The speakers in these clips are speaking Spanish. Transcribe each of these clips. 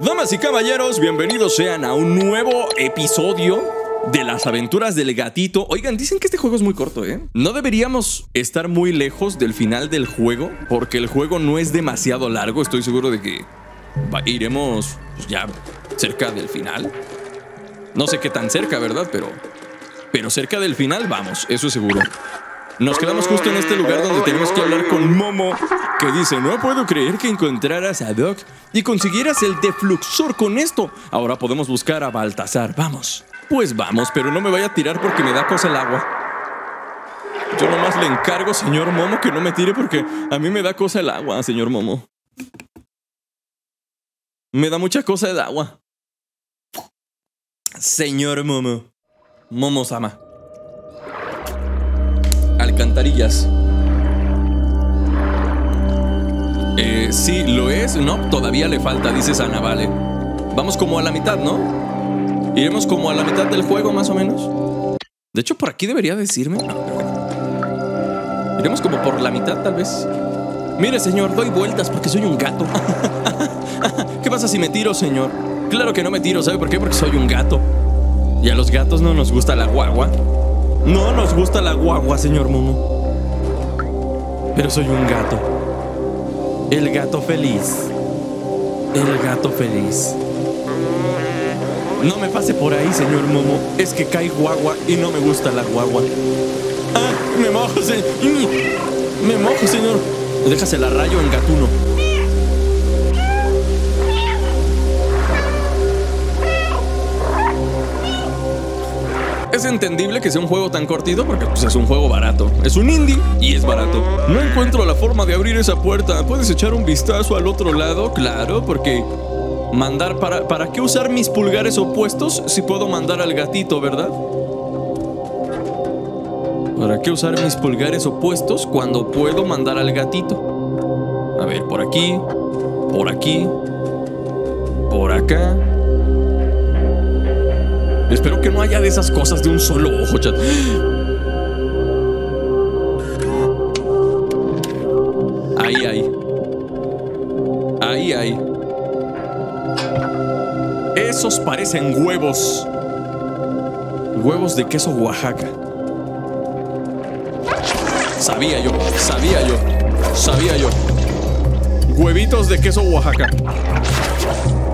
Damas y caballeros, bienvenidos sean a un nuevo episodio de las aventuras del gatito. Oigan, dicen que este juego es muy corto, ¿eh? No deberíamos estar muy lejos del final del juego, porque el juego no es demasiado largo. Estoy seguro de que iremos pues, ya cerca del final. No sé qué tan cerca, ¿verdad? Pero, pero cerca del final vamos, eso es seguro. Nos quedamos justo en este lugar donde tenemos que hablar con Momo, que dice, no puedo creer que encontraras a Doc y consiguieras el defluxor con esto. Ahora podemos buscar a Baltasar, vamos. Pues vamos, pero no me vaya a tirar porque me da cosa el agua. Yo nomás le encargo, señor Momo, que no me tire porque a mí me da cosa el agua, señor Momo. Me da mucha cosa el agua. Señor Momo. Momo Sama. Alcantarillas. Eh, sí, lo es. No, todavía le falta, dice Sana, vale. Vamos como a la mitad, ¿no? Iremos como a la mitad del juego, más o menos. De hecho, por aquí debería decirme. Bueno. Iremos como por la mitad, tal vez. Mire, señor, doy vueltas porque soy un gato. ¿Qué pasa si me tiro, señor? Claro que no me tiro, ¿sabe por qué? Porque soy un gato. Y a los gatos no nos gusta la guagua. No nos gusta la guagua, señor Momo. Pero soy un gato. El gato feliz. El gato feliz. No me pase por ahí, señor Momo. Es que cae guagua y no me gusta la guagua. Ah, me mojo, señor. Me mojo, señor. Déjase la rayo en gatuno. Es entendible que sea un juego tan cortito porque pues, es un juego barato. Es un indie y es barato. No encuentro la forma de abrir esa puerta. ¿Puedes echar un vistazo al otro lado? Claro, porque mandar para ¿para qué usar mis pulgares opuestos si puedo mandar al gatito, verdad? ¿Para qué usar mis pulgares opuestos cuando puedo mandar al gatito? A ver, por aquí, por aquí, por acá. Espero que no haya de esas cosas de un solo ojo, chat. Ahí, ahí. Ahí, ahí. Esos parecen huevos. Huevos de queso Oaxaca. Sabía yo, sabía yo, sabía yo. Huevitos de queso Oaxaca.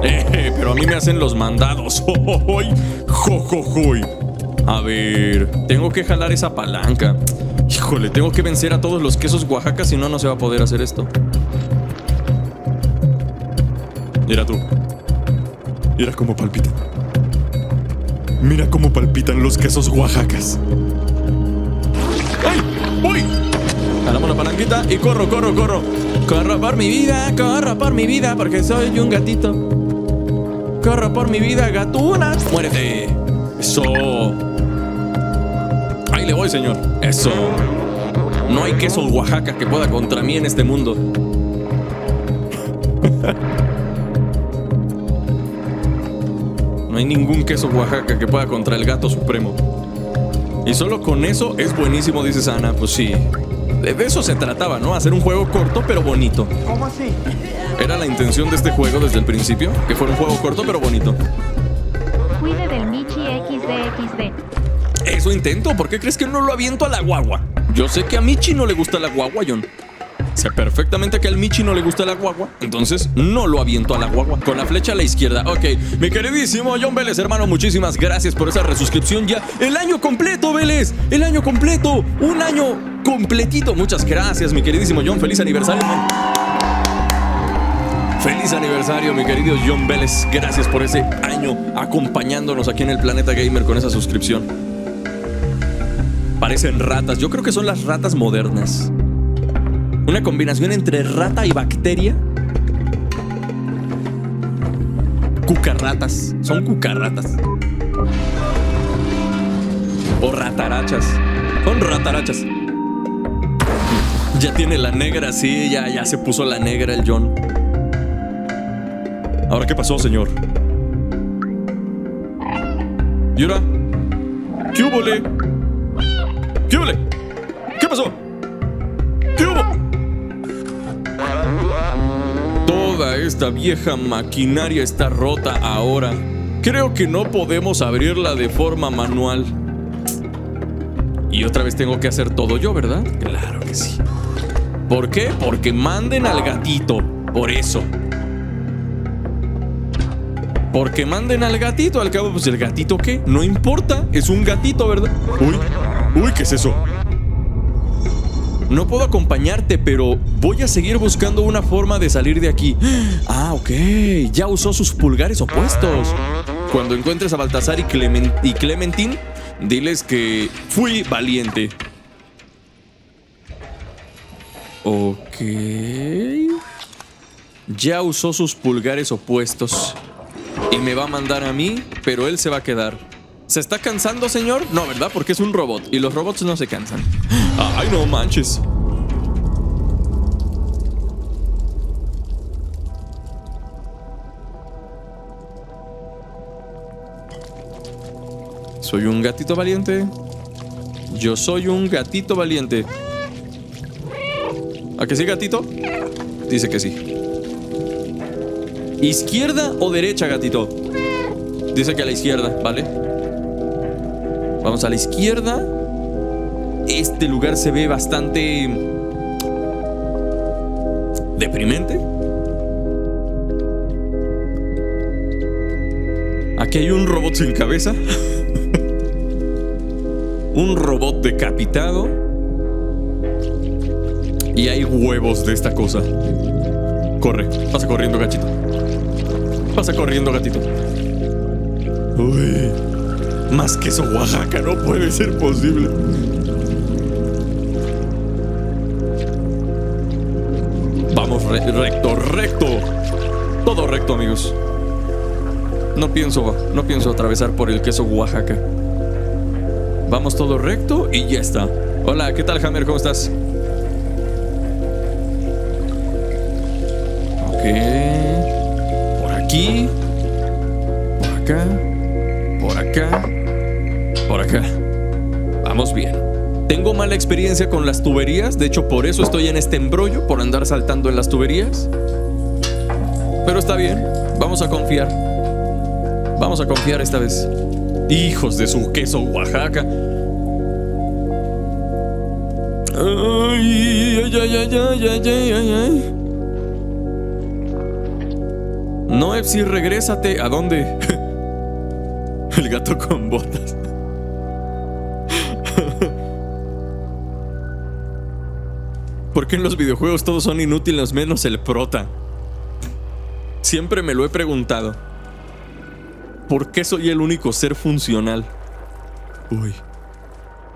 Eh, pero a mí me hacen los mandados. ¡Jojojoy! A ver, tengo que jalar esa palanca. Híjole, tengo que vencer a todos los quesos Oaxaca, si no, no se va a poder hacer esto. Mira tú. Mira cómo palpitan. Mira cómo palpitan los quesos Oaxacas. ¡Ay! ¡Uy! Jalamos la palanquita y corro, corro, corro. Corro por mi vida, corro por mi vida, porque soy un gatito. Corro por mi vida, gatuna. Muérete. Eso. Ahí le voy, señor. Eso. No hay queso Oaxaca que pueda contra mí en este mundo. No hay ningún queso Oaxaca que pueda contra el gato supremo. Y solo con eso es buenísimo, dice Sana. Pues sí. De eso se trataba, ¿no? Hacer un juego corto pero bonito. ¿Cómo así? Era la intención de este juego desde el principio, que fuera un juego corto pero bonito. Cuide del Michi XDXD. Eso intento, ¿por qué crees que no lo aviento a la guagua? Yo sé que a Michi no le gusta la guagua, John. Sé perfectamente que al Michi no le gusta la guagua, entonces no lo aviento a la guagua. Con la flecha a la izquierda. Ok, mi queridísimo John Vélez, hermano, muchísimas gracias por esa resuscripción ya. El año completo, Vélez. El año completo. Un año completito. Muchas gracias, mi queridísimo John. Feliz aniversario, man. Feliz aniversario, mi querido John Vélez. Gracias por ese año acompañándonos aquí en el Planeta Gamer con esa suscripción. Parecen ratas. Yo creo que son las ratas modernas. Una combinación entre rata y bacteria. Cucarratas. Son cucarratas. O ratarachas. Son ratarachas. Ya tiene la negra, sí, ya, ya se puso la negra el John. Ahora, ¿qué pasó, señor? ¿Y ahora? ¿Qué hubo, le? ¿Qué hubo, le? ¿Qué pasó? ¿Qué hubo? Toda esta vieja maquinaria está rota ahora. Creo que no podemos abrirla de forma manual. Y otra vez tengo que hacer todo yo, ¿verdad? Claro que sí. ¿Por qué? Porque manden al gatito. Por eso. Porque manden al gatito. Al cabo, pues el gatito qué? No importa. Es un gatito, ¿verdad? Uy. Uy, ¿qué es eso? No puedo acompañarte, pero voy a seguir buscando una forma de salir de aquí. Ah, ok. Ya usó sus pulgares opuestos. Cuando encuentres a Baltasar y, Clement y Clementine, diles que fui valiente. Ok. Ya usó sus pulgares opuestos. Y me va a mandar a mí, pero él se va a quedar. ¿Se está cansando, señor? No, ¿verdad? Porque es un robot. Y los robots no se cansan. Ay, no manches. Soy un gatito valiente. Yo soy un gatito valiente. ¿A que sí, gatito? Dice que sí. ¿Izquierda o derecha, gatito? Dice que a la izquierda, ¿vale? Vamos a la izquierda. Este lugar se ve bastante... deprimente. Aquí hay un robot sin cabeza. un robot decapitado. Y hay huevos de esta cosa. Corre, pasa corriendo, gatito. Pasa corriendo, gatito. Uy, más que eso, Oaxaca, no puede ser posible. Vamos recto, recto. Todo recto, amigos. No pienso, no pienso atravesar por el queso Oaxaca. Vamos todo recto y ya está. Hola, ¿qué tal, Hammer? ¿Cómo estás? Aquí. Por acá. Por acá. Por acá. Vamos bien. Tengo mala experiencia con las tuberías, de hecho por eso estoy en este embrollo, por andar saltando en las tuberías. Pero está bien, vamos a confiar. Vamos a confiar esta vez. Hijos de su queso Oaxaca. Ay, ay, ay, ay, ay, ay, ay, No, Epsi, regrésate. ¿A dónde? El gato con botas. ¿Por qué en los videojuegos todos son inútiles menos el prota? Siempre me lo he preguntado. ¿Por qué soy el único ser funcional? Uy.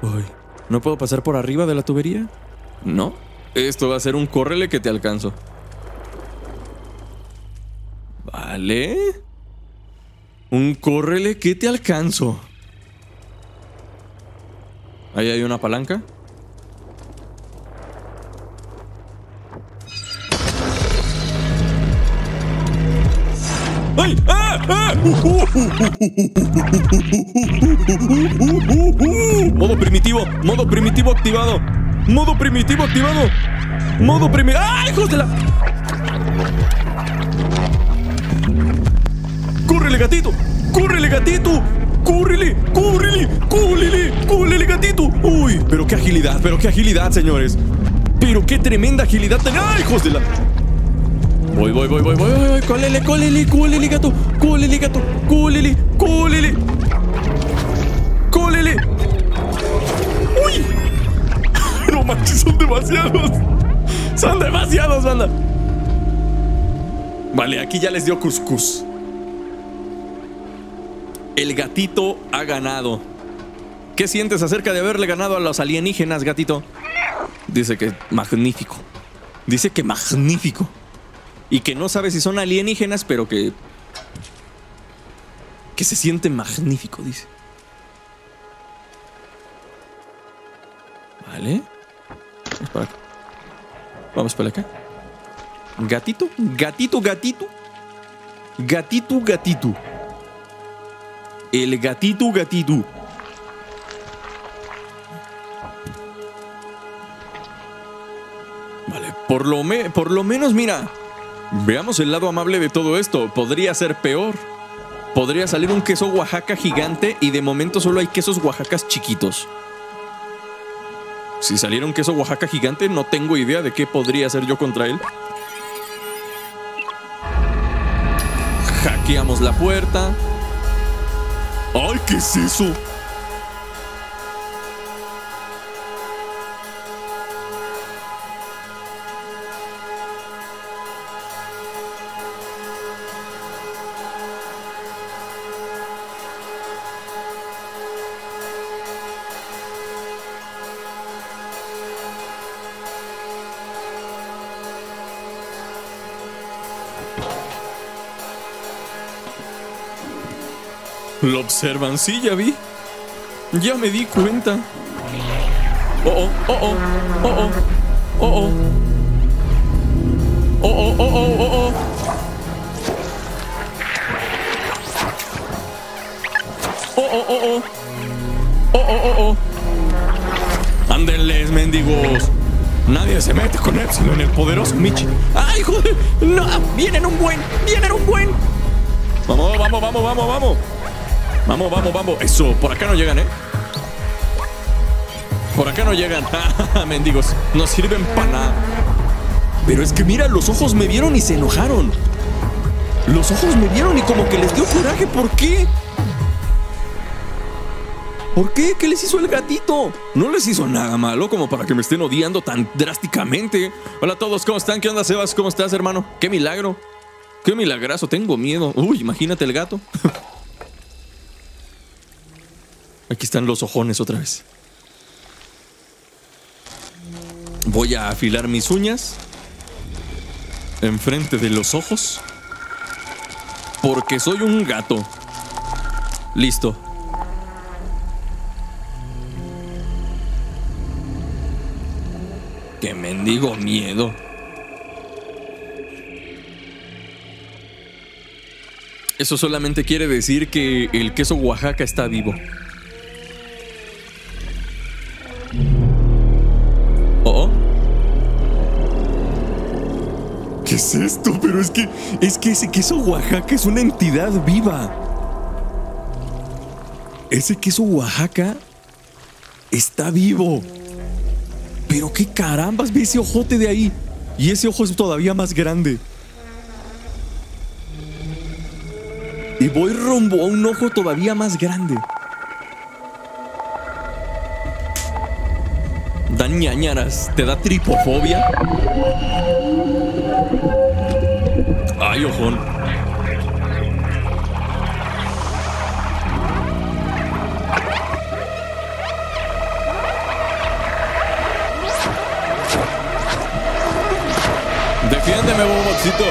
Uy. ¿No puedo pasar por arriba de la tubería? No. Esto va a ser un córrele que te alcanzo. Un córrele que te alcanzo. Ahí hay una palanca. ¡Ay! ¡Ah! ¡Ah! Modo primitivo, modo primitivo activado. Modo primitivo activado. Modo primitivo. ¡Ah, hijos de la! ¡Córrele, gatito! ¡Córrele, gatito! ¡Córrele! ¡Córrele! ¡Córrele! ¡Córrele, gatito! ¡Uy! Pero qué agilidad, pero qué agilidad, señores. Pero qué tremenda agilidad. ¡Ah, hijos de la! Voy, voy, voy, voy, voy, voy, cólele, cólele, cólele, gato, cólele, gato, cólele, cólele, cólele. ¡Uy! No manches, son demasiados. Son demasiados, banda. Vale, aquí ya les dio cuscús. El gatito ha ganado. ¿Qué sientes acerca de haberle ganado a los alienígenas, gatito? Dice que magnífico. Dice que magnífico y que no sabe si son alienígenas, pero que que se siente magnífico, dice. Vale. Vamos para acá. Vamos para acá. Gatito, gatito, gatito. Gatito, gatito. El gatito, gatito. Vale, por lo, me, por lo menos, mira, Veamos el lado amable de todo esto. Podría ser peor. Podría salir un queso Oaxaca gigante y de momento solo hay quesos Oaxacas chiquitos. Si saliera un queso Oaxaca gigante, no tengo idea de qué podría hacer yo contra él. Hackeamos la puerta. ¡Ay, qué es eso! Lo observan, sí, ya vi. Ya me di cuenta. Oh, oh, oh, oh, oh, oh, oh, oh. Oh, oh, oh, oh, oh, oh. Oh, oh, oh, oh. Oh, oh, oh, oh. Ándenles, mendigos. Nadie se mete con Epsilon, el poderoso Michi. ¡Ay, joder! ¡No! ¡Vienen un buen! ¡Vienen un buen! Vamos, vamos, vamos, vamos, vamos. Vamos, vamos, vamos. Eso, por acá no llegan, ¿eh? Por acá no llegan. Mendigos, no sirven para nada. Pero es que mira, los ojos me vieron y se enojaron. Los ojos me vieron y como que les dio coraje. ¿Por qué? ¿Por qué? ¿Qué les hizo el gatito? No les hizo nada malo como para que me estén odiando tan drásticamente. Hola a todos, ¿cómo están? ¿Qué onda, Sebas? ¿Cómo estás, hermano? ¡Qué milagro! ¡Qué milagrazo! Tengo miedo. Uy, imagínate el gato. Aquí están los ojones otra vez. Voy a afilar mis uñas enfrente de los ojos porque soy un gato. Listo. Que mendigo miedo. Eso solamente quiere decir que el queso Oaxaca está vivo. Es esto? Pero es que es que ese queso Oaxaca es una entidad viva. Ese queso Oaxaca está vivo. Pero qué carambas, ve ese ojote de ahí. Y ese ojo es todavía más grande. Y voy rumbo a un ojo todavía más grande. Dan ñañaras, te da tripofobia. Defiéndeme, bobocito.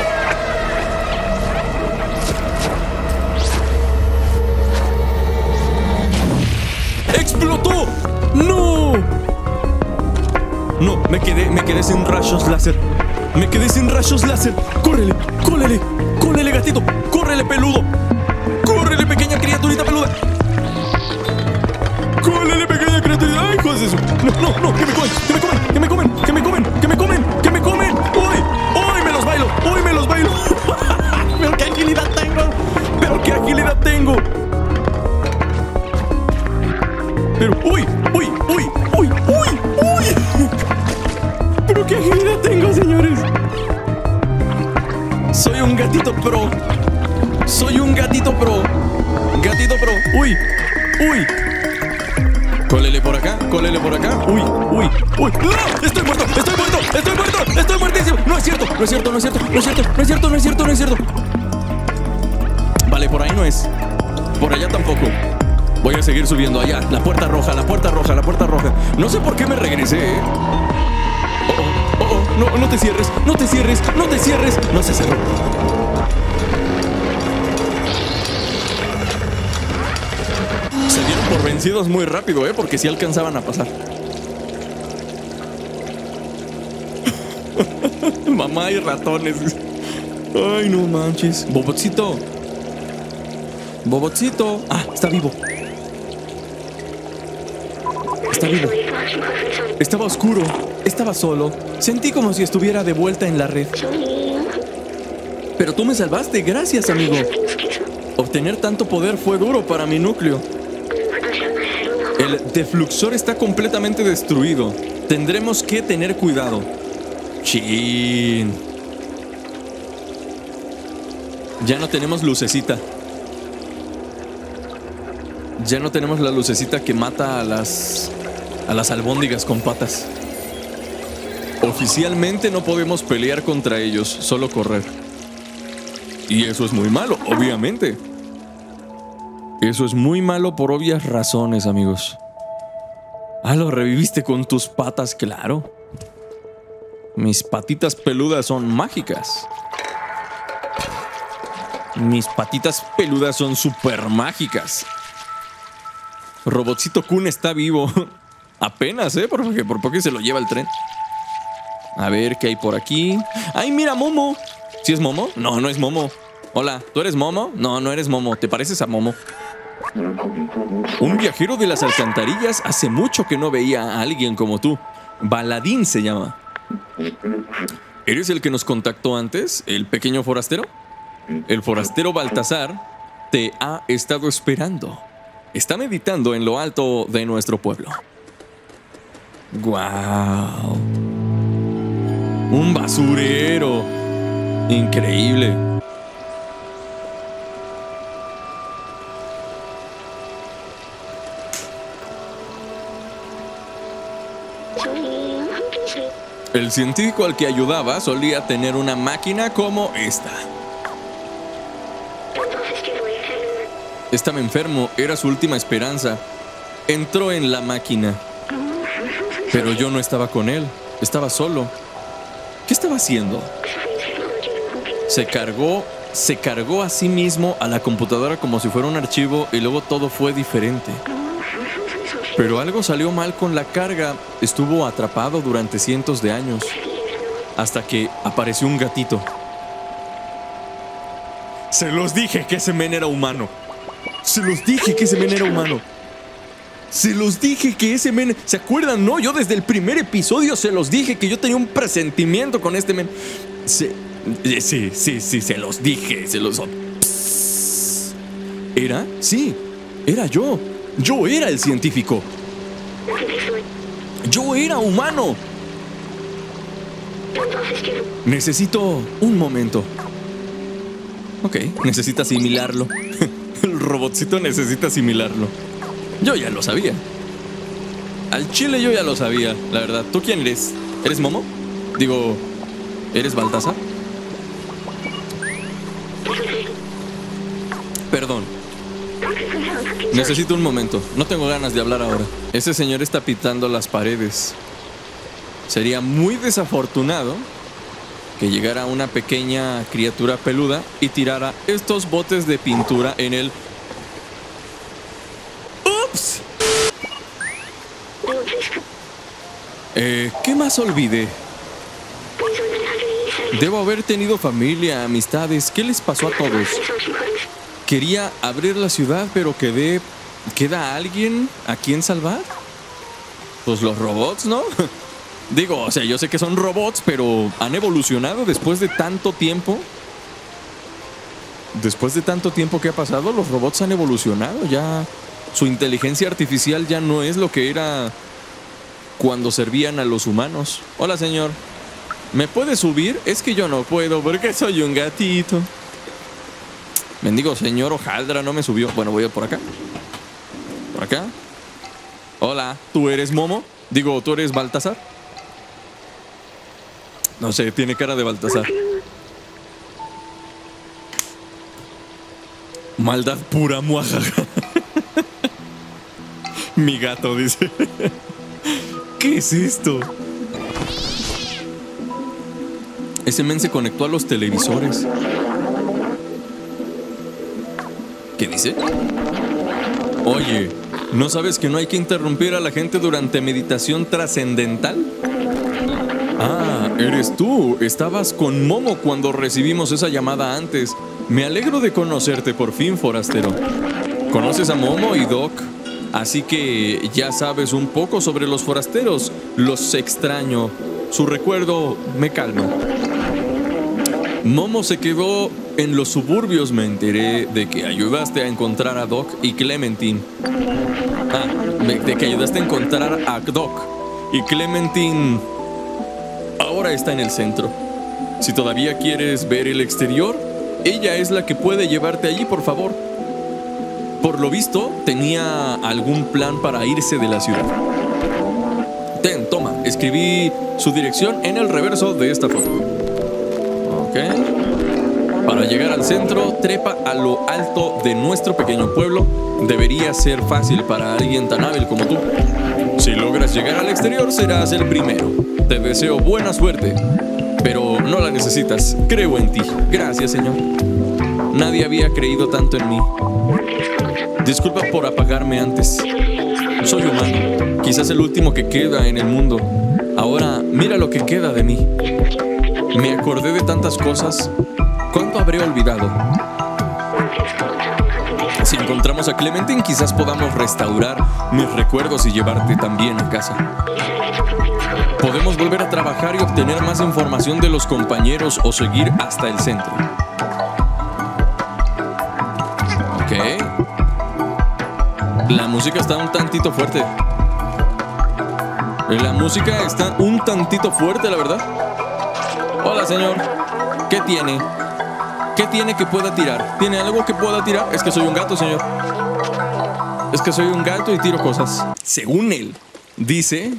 ¡Explotó! ¡No! No, me quedé, me quedé sin rayos láser. Me quedé sin rayos láser. ¡Córrele! ¡Córrele! ¡Córrele, gatito! ¡Córrele, peludo! ¡Córrele, pequeña criaturita peluda! ¡Córrele, pequeña criaturita! ¡Ay, de eso! ¡No, no, no! ¡Que me comen! ¡Que me comen! ¡Que me comen! ¡Que me comen! ¡Que me comen! ¡Que me comen! ¡Uy! ¡Uy, me los bailo! ¡Uy, me los bailo! ¡Pero qué agilidad tengo! ¡Pero qué agilidad tengo! Pero, uy, uy, uy, uy, uy. Tengo, señores. Soy un gatito pro. Soy un gatito pro. Gatito pro. Uy, uy. Cólele por acá, cólele por acá. Uy, uy, uy. ¡No! ¡Estoy muerto! ¡Estoy muerto! ¡Estoy muerto! ¡Estoy muertísimo! No es cierto, no es cierto, no es cierto, no es cierto, no es cierto, no es cierto, no es cierto. Vale, por ahí no es. Por allá tampoco. Voy a seguir subiendo allá. La puerta roja, la puerta roja, la puerta roja. No sé por qué me regresé. ¿eh? No, no te cierres, no te cierres, no te cierres. No se cerró. Se dieron por vencidos muy rápido, ¿eh? Porque sí alcanzaban a pasar. Mamá y ratones. Ay, no manches. Bobotcito. Bobotcito. Ah, está vivo. Está vivo. Estaba oscuro. Estaba solo. Sentí como si estuviera de vuelta en la red. Pero tú me salvaste, gracias, amigo. Obtener tanto poder fue duro para mi núcleo. El defluxor está completamente destruido. Tendremos que tener cuidado. Chin. Ya no tenemos lucecita. Ya no tenemos la lucecita que mata a las a las albóndigas con patas. Oficialmente no podemos pelear contra ellos, solo correr. Y eso es muy malo, obviamente. Eso es muy malo por obvias razones, amigos. Ah, lo reviviste con tus patas, claro. Mis patitas peludas son mágicas. Mis patitas peludas son super mágicas. Robotcito Kun está vivo. Apenas, ¿eh? Porque por poco se lo lleva el tren. A ver qué hay por aquí. ¡Ay, mira, Momo! ¿Sí es Momo? No, no es Momo. Hola, ¿tú eres Momo? No, no eres Momo. ¿Te pareces a Momo? Un viajero de las alcantarillas hace mucho que no veía a alguien como tú. Baladín se llama. ¿Eres el que nos contactó antes? ¿El pequeño forastero? El forastero Baltasar te ha estado esperando. Está meditando en lo alto de nuestro pueblo. ¡Guau! Un basurero. Increíble. El científico al que ayudaba solía tener una máquina como esta. Estaba enfermo, era su última esperanza. Entró en la máquina. Pero yo no estaba con él, estaba solo. ¿Qué estaba haciendo? Se cargó, se cargó a sí mismo a la computadora como si fuera un archivo y luego todo fue diferente. Pero algo salió mal con la carga. Estuvo atrapado durante cientos de años. Hasta que apareció un gatito. Se los dije que ese men era humano. Se los dije que ese men era humano. Se los dije que ese men... ¿Se acuerdan? No, yo desde el primer episodio se los dije que yo tenía un presentimiento con este men. Eh, sí, sí, sí, se los dije. Se los... ¿Era? Sí, era yo. Yo era el científico. Yo era humano. Necesito un momento. Ok, necesita asimilarlo. El robotcito necesita asimilarlo. Yo ya lo sabía. Al chile yo ya lo sabía, la verdad. ¿Tú quién eres? ¿Eres Momo? Digo, ¿eres Baltasar? Perdón. Necesito un momento. No tengo ganas de hablar ahora. Ese señor está pitando las paredes. Sería muy desafortunado que llegara una pequeña criatura peluda y tirara estos botes de pintura en el... Eh, ¿Qué más olvidé? Debo haber tenido familia, amistades. ¿Qué les pasó a todos? Quería abrir la ciudad, pero quedé. ¿Queda alguien a quien salvar? Pues los robots, ¿no? Digo, o sea, yo sé que son robots, pero han evolucionado después de tanto tiempo. Después de tanto tiempo que ha pasado, los robots han evolucionado. Ya su inteligencia artificial ya no es lo que era cuando servían a los humanos. Hola, señor. ¿Me puede subir? Es que yo no puedo porque soy un gatito. Mendigo señor Ojaldra no me subió. Bueno, voy a por acá. Por acá. Hola, ¿tú eres Momo? Digo, ¿tú eres Baltasar? No sé, tiene cara de Baltasar. Maldad pura, muajaja. Mi gato dice. ¿Qué es esto? Ese men se conectó a los televisores. ¿Qué dice? Oye, ¿no sabes que no hay que interrumpir a la gente durante meditación trascendental? Ah, eres tú. Estabas con Momo cuando recibimos esa llamada antes. Me alegro de conocerte por fin, forastero. ¿Conoces a Momo y Doc? Así que ya sabes un poco sobre los forasteros. Los extraño. Su recuerdo me calma. Momo se quedó en los suburbios, me enteré de que ayudaste a encontrar a Doc y Clementine. Ah, de que ayudaste a encontrar a Doc y Clementine ahora está en el centro. Si todavía quieres ver el exterior, ella es la que puede llevarte allí, por favor. Por lo visto, tenía algún plan para irse de la ciudad. Ten, toma, escribí su dirección en el reverso de esta foto. Ok. Para llegar al centro, trepa a lo alto de nuestro pequeño pueblo. Debería ser fácil para alguien tan hábil como tú. Si logras llegar al exterior, serás el primero. Te deseo buena suerte. Pero no la necesitas. Creo en ti. Gracias, Señor. Nadie había creído tanto en mí. Disculpa por apagarme antes. Soy humano, quizás el último que queda en el mundo. Ahora, mira lo que queda de mí. Me acordé de tantas cosas. ¿Cuánto habré olvidado? Si encontramos a Clementine, quizás podamos restaurar mis recuerdos y llevarte también a casa. Podemos volver a trabajar y obtener más información de los compañeros o seguir hasta el centro. La música está un tantito fuerte. La música está un tantito fuerte, la verdad. Hola, señor. ¿Qué tiene? ¿Qué tiene que pueda tirar? ¿Tiene algo que pueda tirar? Es que soy un gato, señor. Es que soy un gato y tiro cosas. Según él, dice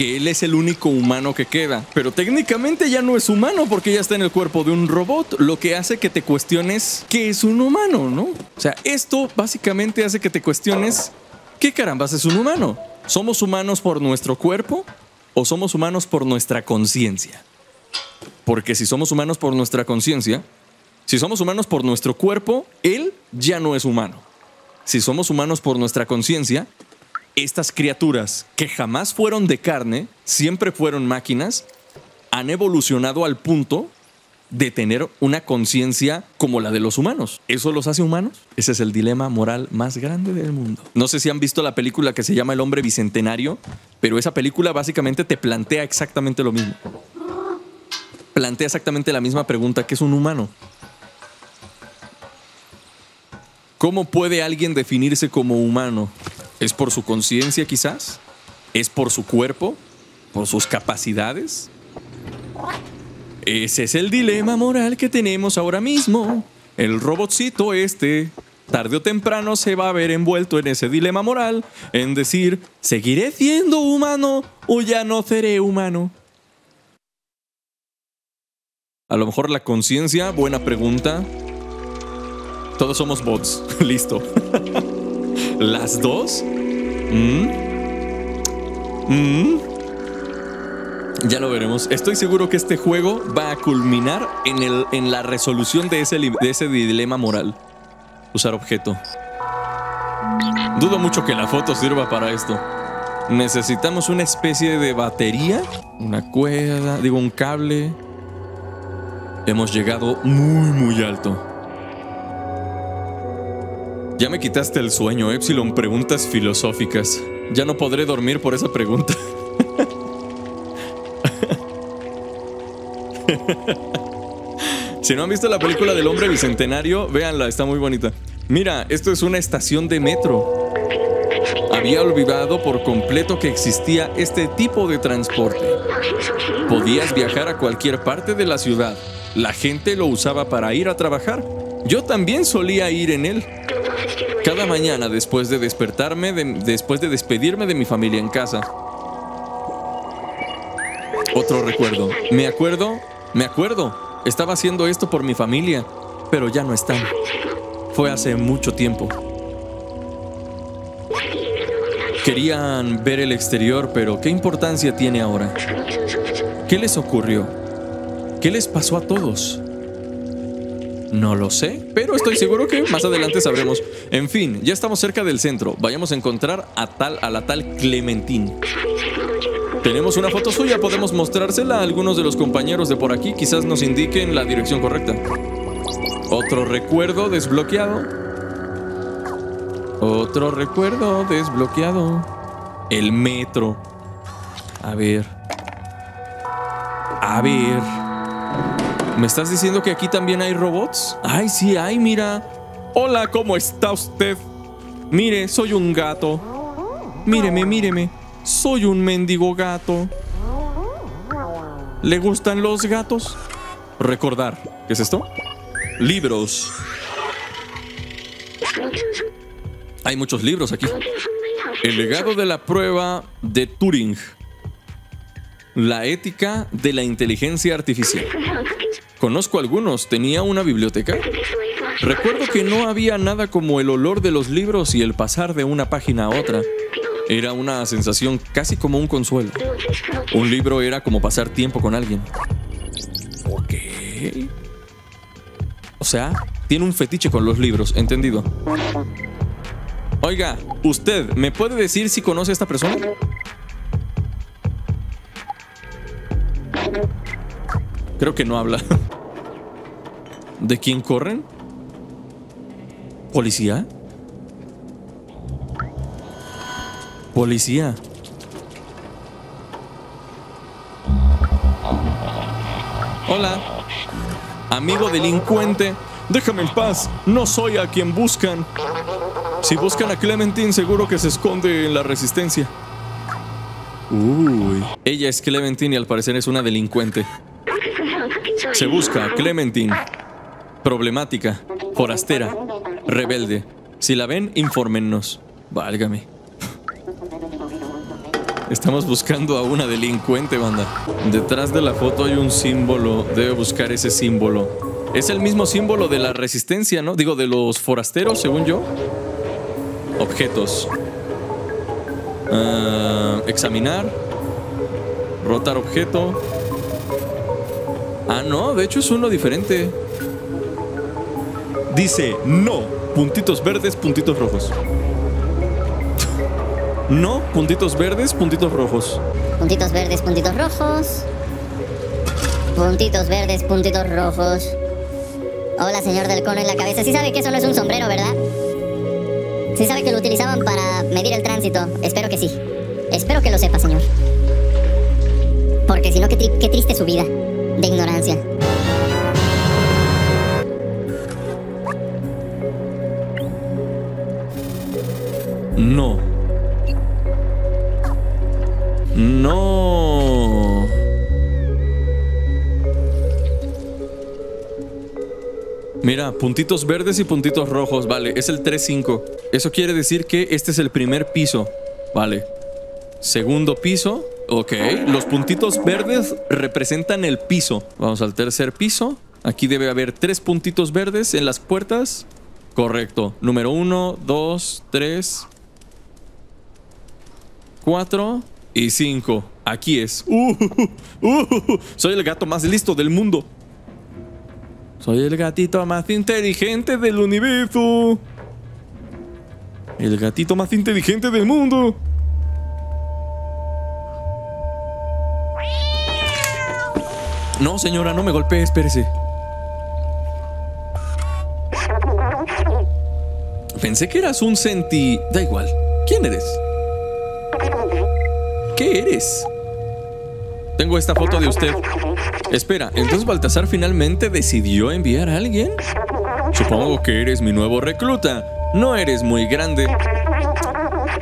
que él es el único humano que queda. Pero técnicamente ya no es humano porque ya está en el cuerpo de un robot, lo que hace que te cuestiones qué es un humano, ¿no? O sea, esto básicamente hace que te cuestiones qué carambas es un humano. ¿Somos humanos por nuestro cuerpo o somos humanos por nuestra conciencia? Porque si somos humanos por nuestra conciencia, si somos humanos por nuestro cuerpo, él ya no es humano. Si somos humanos por nuestra conciencia, estas criaturas que jamás fueron de carne, siempre fueron máquinas, han evolucionado al punto de tener una conciencia como la de los humanos. ¿Eso los hace humanos? Ese es el dilema moral más grande del mundo. No sé si han visto la película que se llama El hombre bicentenario, pero esa película básicamente te plantea exactamente lo mismo. Plantea exactamente la misma pregunta, ¿qué es un humano? ¿Cómo puede alguien definirse como humano? ¿Es por su conciencia quizás? ¿Es por su cuerpo? ¿Por sus capacidades? Ese es el dilema moral que tenemos ahora mismo. El robotcito este, tarde o temprano, se va a ver envuelto en ese dilema moral, en decir, ¿seguiré siendo humano o ya no seré humano? A lo mejor la conciencia, buena pregunta. Todos somos bots, listo. ¿Las dos? ¿Mm? ¿Mm? Ya lo veremos. Estoy seguro que este juego va a culminar en, el, en la resolución de ese, de ese dilema moral. Usar objeto. Dudo mucho que la foto sirva para esto. Necesitamos una especie de batería, una cuerda, digo un cable. Hemos llegado muy, muy alto. Ya me quitaste el sueño, Epsilon. Preguntas filosóficas. Ya no podré dormir por esa pregunta. si no han visto la película del hombre bicentenario, véanla, está muy bonita. Mira, esto es una estación de metro. Había olvidado por completo que existía este tipo de transporte. Podías viajar a cualquier parte de la ciudad. La gente lo usaba para ir a trabajar. Yo también solía ir en él. Cada mañana después de despertarme, después de despedirme de mi familia en casa. Otro recuerdo. Me acuerdo, me acuerdo. Estaba haciendo esto por mi familia, pero ya no están. Fue hace mucho tiempo. Querían ver el exterior, pero ¿qué importancia tiene ahora? ¿Qué les ocurrió? ¿Qué les pasó a todos? No lo sé, pero estoy seguro que más adelante sabremos. En fin, ya estamos cerca del centro. Vayamos a encontrar a tal a la tal Clementine. Tenemos una foto suya, podemos mostrársela a algunos de los compañeros de por aquí, quizás nos indiquen la dirección correcta. Otro recuerdo desbloqueado. Otro recuerdo desbloqueado. El metro. A ver. A ver. ¿Me estás diciendo que aquí también hay robots? Ay, sí hay, mira. Hola, ¿cómo está usted? Mire, soy un gato. Míreme, míreme. Soy un mendigo gato. ¿Le gustan los gatos? Recordar. ¿Qué es esto? Libros. Hay muchos libros aquí. El legado de la prueba de Turing. La ética de la inteligencia artificial. Conozco algunos. ¿Tenía una biblioteca? Recuerdo que no había nada como el olor de los libros y el pasar de una página a otra. Era una sensación casi como un consuelo. Un libro era como pasar tiempo con alguien. Ok. O sea, tiene un fetiche con los libros, entendido. Oiga, usted, ¿me puede decir si conoce a esta persona? Creo que no habla. ¿De quién corren? ¿Policía? Policía. Hola. Amigo delincuente, déjame en paz. No soy a quien buscan. Si buscan a Clementine, seguro que se esconde en la resistencia. Uy. Ella es Clementine y al parecer es una delincuente. Se busca a Clementine. Problemática, forastera, rebelde. Si la ven, infórmennos. Válgame. Estamos buscando a una delincuente, banda. Detrás de la foto hay un símbolo. Debe buscar ese símbolo. Es el mismo símbolo de la resistencia, ¿no? Digo, de los forasteros, según yo. Objetos. Ah, examinar. Rotar objeto. Ah, no, de hecho es uno diferente. Dice no, puntitos verdes, puntitos rojos. No, puntitos verdes, puntitos rojos. Puntitos verdes, puntitos rojos. Puntitos verdes, puntitos rojos. Hola, señor del cono en la cabeza. Sí sabe que eso no es un sombrero, ¿verdad? Sí sabe que lo utilizaban para medir el tránsito. Espero que sí. Espero que lo sepa, señor. Porque si no, qué, qué triste su vida de ignorancia. No. No. Mira, puntitos verdes y puntitos rojos, vale, es el 3-5. Eso quiere decir que este es el primer piso, vale. Segundo piso, ok. Los puntitos verdes representan el piso. Vamos al tercer piso. Aquí debe haber tres puntitos verdes en las puertas. Correcto. Número 1, 2, 3, 4 y 5. Aquí es. Uh, uh, uh, soy el gato más listo del mundo. Soy el gatito más inteligente del universo. El gatito más inteligente del mundo. No, señora, no me golpee, espérese. Pensé que eras un senti... Da igual. ¿Quién eres? ¿Qué eres? Tengo esta foto de usted. Espera, ¿entonces Baltasar finalmente decidió enviar a alguien? Supongo que eres mi nuevo recluta. No eres muy grande.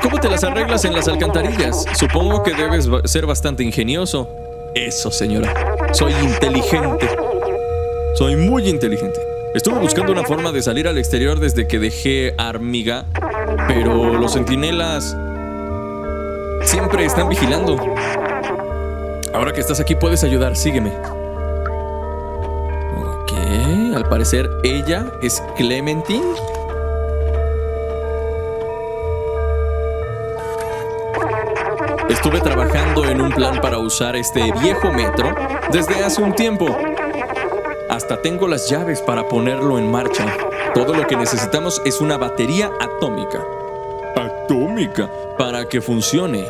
¿Cómo te las arreglas en las alcantarillas? Supongo que debes ser bastante ingenioso. Eso, señora. Soy inteligente. Soy muy inteligente. Estuve buscando una forma de salir al exterior desde que dejé Armiga, pero los centinelas siempre están vigilando. Ahora que estás aquí puedes ayudar, sígueme. Ok, al parecer ella es Clementine. Estuve trabajando en un plan para usar este viejo metro desde hace un tiempo. Hasta tengo las llaves para ponerlo en marcha. Todo lo que necesitamos es una batería atómica. Atómica para que funcione.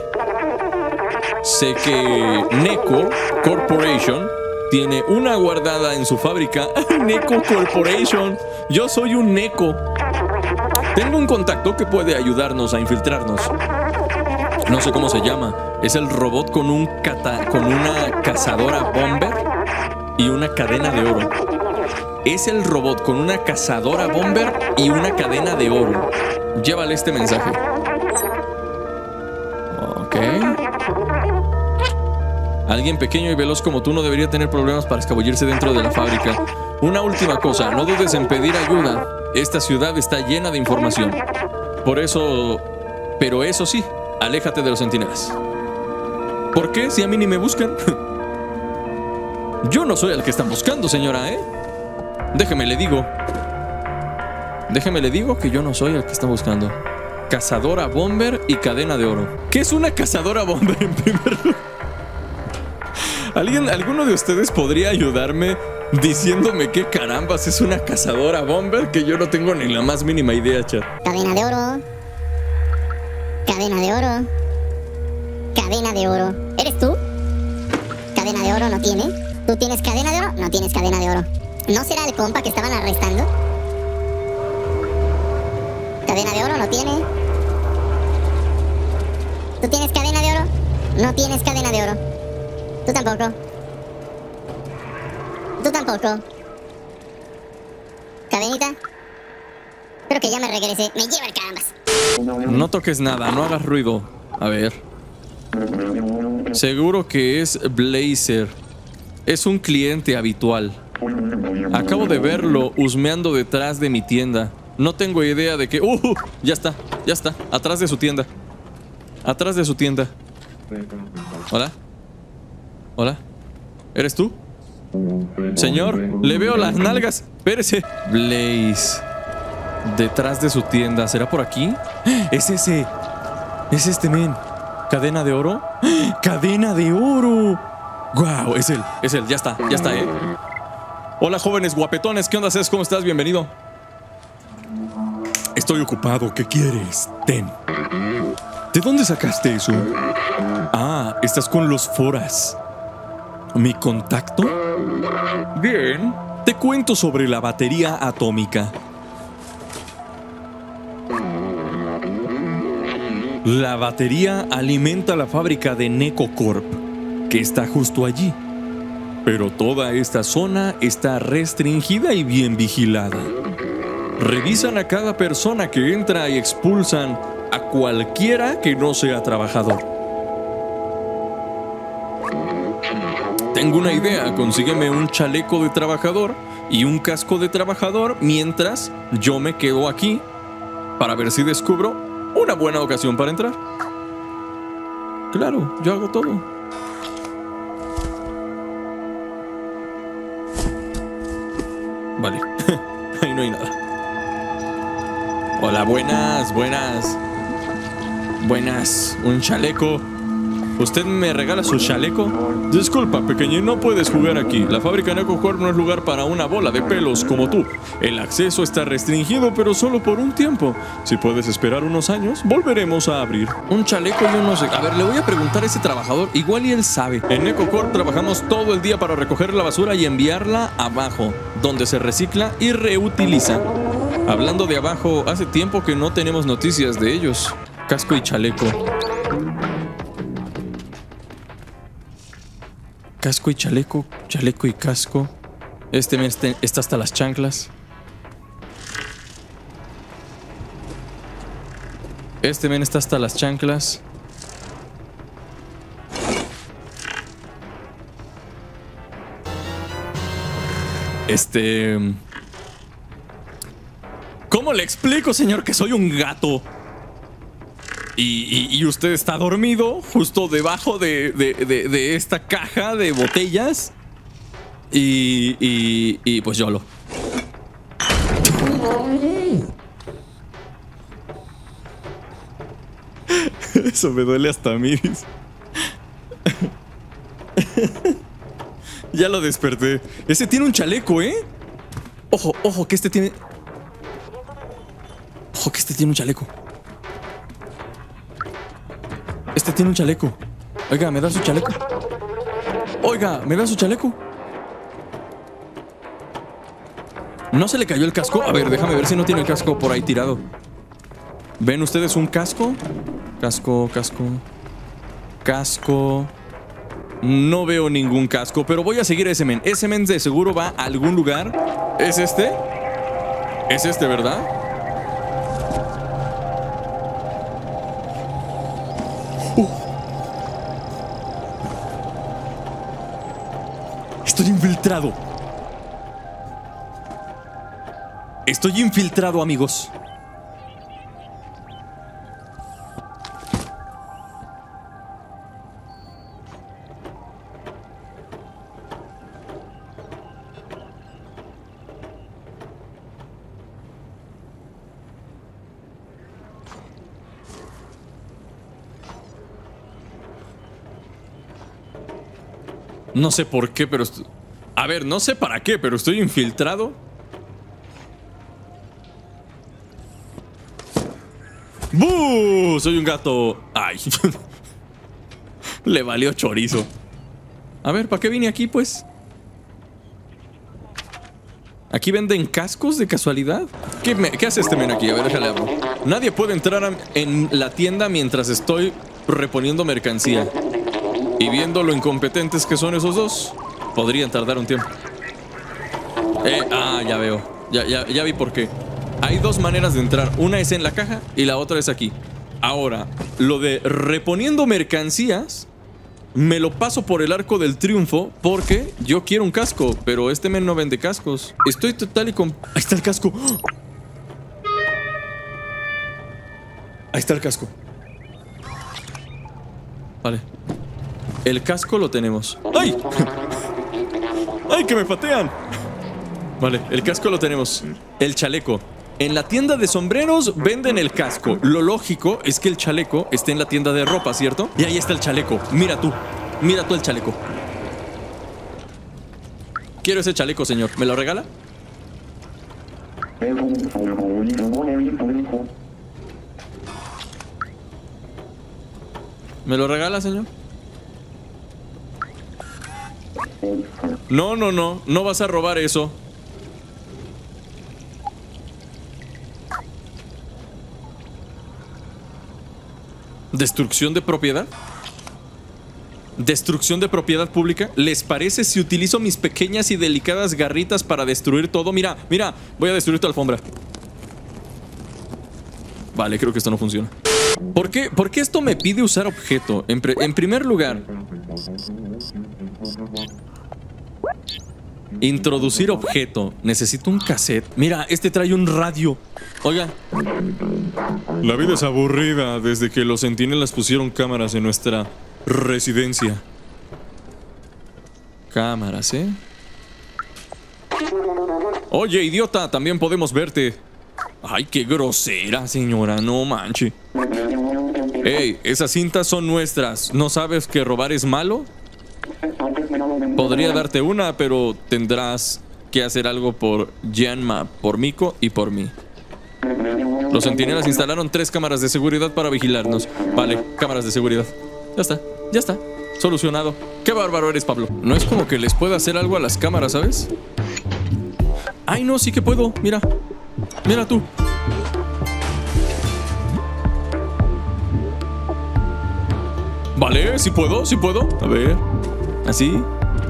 Sé que Neko Corporation tiene una guardada en su fábrica. Neko Corporation. Yo soy un Neko. Tengo un contacto que puede ayudarnos a infiltrarnos. No sé cómo se llama. Es el robot con un con una cazadora bomber. y una cadena de oro. Es el robot con una cazadora bomber y una cadena de oro. Llévale este mensaje. Ok. Alguien pequeño y veloz como tú no debería tener problemas para escabullirse dentro de la fábrica. Una última cosa, no dudes en pedir ayuda. Esta ciudad está llena de información. Por eso... Pero eso sí, aléjate de los centinelas. ¿Por qué? Si a mí ni me buscan. Yo no soy el que están buscando, señora, ¿eh? Déjeme le digo. Déjeme le digo que yo no soy el que están buscando. Cazadora bomber y cadena de oro. ¿Qué es una cazadora bomber en primer lugar? ¿Alguien, ¿Alguno de ustedes podría ayudarme diciéndome qué carambas es una cazadora bomber? Que yo no tengo ni la más mínima idea, chat. Cadena de oro. Cadena de oro. Cadena de oro. ¿Eres tú? Cadena de oro no tiene. ¿Tú tienes cadena de oro? No tienes cadena de oro. ¿No será el compa que estaban arrestando? Cadena de oro no tiene. ¿Tú tienes cadena de oro? No tienes cadena de oro. Tú tampoco. Tú tampoco. ¿Cadenita? Espero que ya me regrese. Me lleva el carambas. No toques nada, no hagas ruido. A ver. Seguro que es Blazer. Es un cliente habitual. Acabo de verlo husmeando detrás de mi tienda. No tengo idea de que... ¡Uh! Ya está, ya está. Atrás de su tienda. Atrás de su tienda. Hola. Hola. ¿Eres tú? Señor, le veo las nalgas. Espérese. Blaze. Detrás de su tienda. ¿Será por aquí? Es ese. Es este men. ¿Cadena de oro? ¡Cadena de oro! ¡Guau! Es él, es él, ya está, ya está, ¿eh? Hola jóvenes guapetones, ¿qué onda, Cés? ¿Cómo estás? Bienvenido. Estoy ocupado, ¿qué quieres? Ten. ¿De dónde sacaste eso? Ah, estás con los foras. ¿Mi contacto? Bien. Te cuento sobre la batería atómica. La batería alimenta la fábrica de NecoCorp, que está justo allí. Pero toda esta zona está restringida y bien vigilada. Revisan a cada persona que entra y expulsan a cualquiera que no sea trabajador. Tengo una idea, consígueme un chaleco de trabajador y un casco de trabajador mientras yo me quedo aquí para ver si descubro una buena ocasión para entrar. Claro, yo hago todo. Vale, ahí no hay nada. Hola, buenas, buenas. Buenas, un chaleco. ¿Usted me regala su chaleco? Disculpa, pequeñín, no puedes jugar aquí. La fábrica NecoCorp no es lugar para una bola de pelos como tú. El acceso está restringido, pero solo por un tiempo. Si puedes esperar unos años, volveremos a abrir. Un chaleco yo no sé. A ver, le voy a preguntar a ese trabajador. Igual y él sabe. En NecoCorp trabajamos todo el día para recoger la basura y enviarla abajo, donde se recicla y reutiliza. Hablando de abajo, hace tiempo que no tenemos noticias de ellos. Casco y chaleco. Casco y chaleco, chaleco y casco. Este te- está hasta las chanclas. Este men está hasta las chanclas. Este... ¿Cómo le explico, señor, que soy un gato? Y, usted está dormido justo debajo de, de- esta caja de botellas. Y, y, y pues yo lo. Eso me duele hasta a mí. ya lo desperté. Ese tiene un chaleco, ¿eh? Ojo, ojo, que este tiene. Ojo, que este tiene un chaleco. Este tiene un chaleco. Oiga, ¿me da su chaleco? Oiga, ¿me da su chaleco? ¿No se le cayó el casco? A ver, déjame ver si no tiene el casco por ahí tirado. ¿Ven ustedes un casco? Casco, casco. Casco. No veo ningún casco, pero voy a seguir a ese men. Ese men de seguro va a algún lugar. ¿Es este? ¿Es este, verdad? Estoy infiltrado, amigos. No sé por qué, pero... A ver, no sé para qué, pero estoy infiltrado. ¡Bú! Soy un gato. Ay. Le valió chorizo. A ver, ¿para qué vine aquí, pues? ¿Aquí venden cascos de casualidad? ¿Qué, me- hace este men aquí? A ver, déjale abro. Nadie puede entrar en la tienda mientras estoy reponiendo mercancía. Y viendo lo incompetentes que son esos dos, podrían tardar un tiempo. Eh, ah, ya veo. Ya, ya, ya vi por qué. Hay dos maneras de entrar. Una es en la caja y la otra es aquí. Ahora, lo de reponiendo mercancías, me lo paso por el arco del triunfo porque yo quiero un casco, pero este men no vende cascos. Estoy total y con... Ahí está el casco. Ahí está el casco. Vale. El casco lo tenemos. ¡Ay! ¡Ay, que me patean! Vale, el casco lo tenemos. El chaleco. En la tienda de sombreros venden el casco. Lo lógico es que el chaleco esté en la tienda de ropa, ¿cierto? Y ahí está el chaleco. Mira tú. Mira tú el chaleco. Quiero ese chaleco, señor. ¿Me lo regala? ¿Me lo regala, señor? No, no, no. No vas a robar eso. ¿Destrucción de propiedad? ¿Destrucción de propiedad pública? ¿Les parece si utilizo mis pequeñas y delicadas garritas para destruir todo? Mira, mira, voy a destruir tu alfombra. Vale, creo que esto no funciona. ¿Por qué, por qué esto me pide usar objeto? En, en primer lugar, introducir objeto. Necesito un cassette. Mira, este trae un radio. Oiga. La vida es aburrida desde que los centinelas pusieron cámaras en nuestra residencia. Cámaras, ¿eh? Oye, idiota, también podemos verte. Ay, qué grosera, señora, no manche. Ey, esas cintas son nuestras. ¿No sabes que robar es malo? Podría darte una, pero tendrás que hacer algo por Yanma, por Miko y por mí. Los centinelas instalaron tres cámaras de seguridad para vigilarnos. Vale, cámaras de seguridad. Ya está, ya está. Solucionado. Qué bárbaro eres, Pablo. No es como que les pueda hacer algo a las cámaras, ¿sabes? Ay, no, sí que puedo. Mira. Mira tú. Vale, sí puedo, sí puedo. A ver. Así,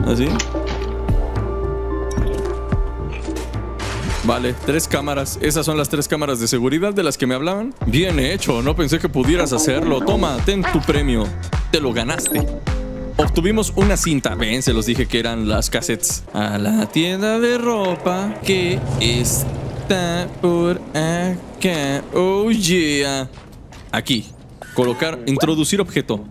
así. Vale, tres cámaras. Esas son las tres cámaras de seguridad de las que me hablaban. Bien hecho, no pensé que pudieras hacerlo. Toma, ten tu premio. Te lo ganaste. Obtuvimos una cinta. Ven, se los dije que eran las cassettes. A la tienda de ropa que está por acá. Oh yeah. Aquí. Colocar, introducir objeto.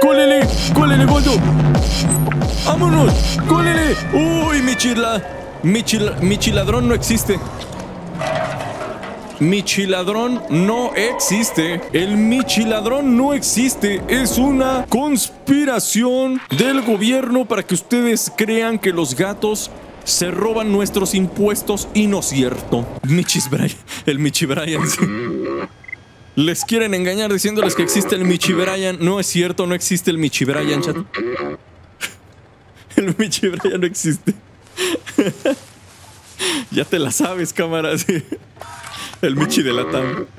¡Cólele! ¡Cólele, Goldo! ¡Vámonos! ¡Cólele! ¡Uy, mi chila! Mi, chila- mi chiladrón no existe. Mi chiladrón no existe. El Michiladrón no existe. Es una conspiración del gobierno para que ustedes crean que los gatos se roban nuestros impuestos y no es cierto. Michis Brian. El Michi Brian. sí. Les quieren engañar diciéndoles que existe el Michi Brian. No es cierto, no existe el Michi Brian, chat. El Michi Brian no existe. ya te la sabes, cámara. sí. El Michi de la TAM.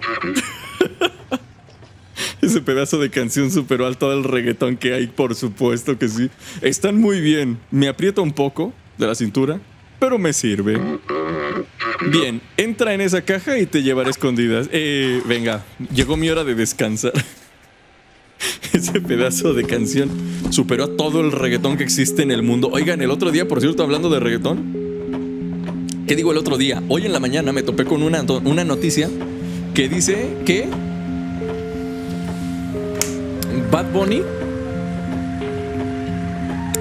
Ese pedazo de canción superó al todo el reggaetón que hay, por supuesto que sí. Están muy bien. Me aprieta un poco de la cintura, pero me sirve. Bien, entra en esa caja y te llevaré escondidas. Eh, venga, llegó mi hora de descansar. Ese pedazo de canción superó a todo el reggaetón que existe en el mundo. Oigan, el otro día, por cierto, hablando de reggaetón. ¿Qué digo el otro día? Hoy en la mañana me topé con una, una noticia que dice que Bad Bunny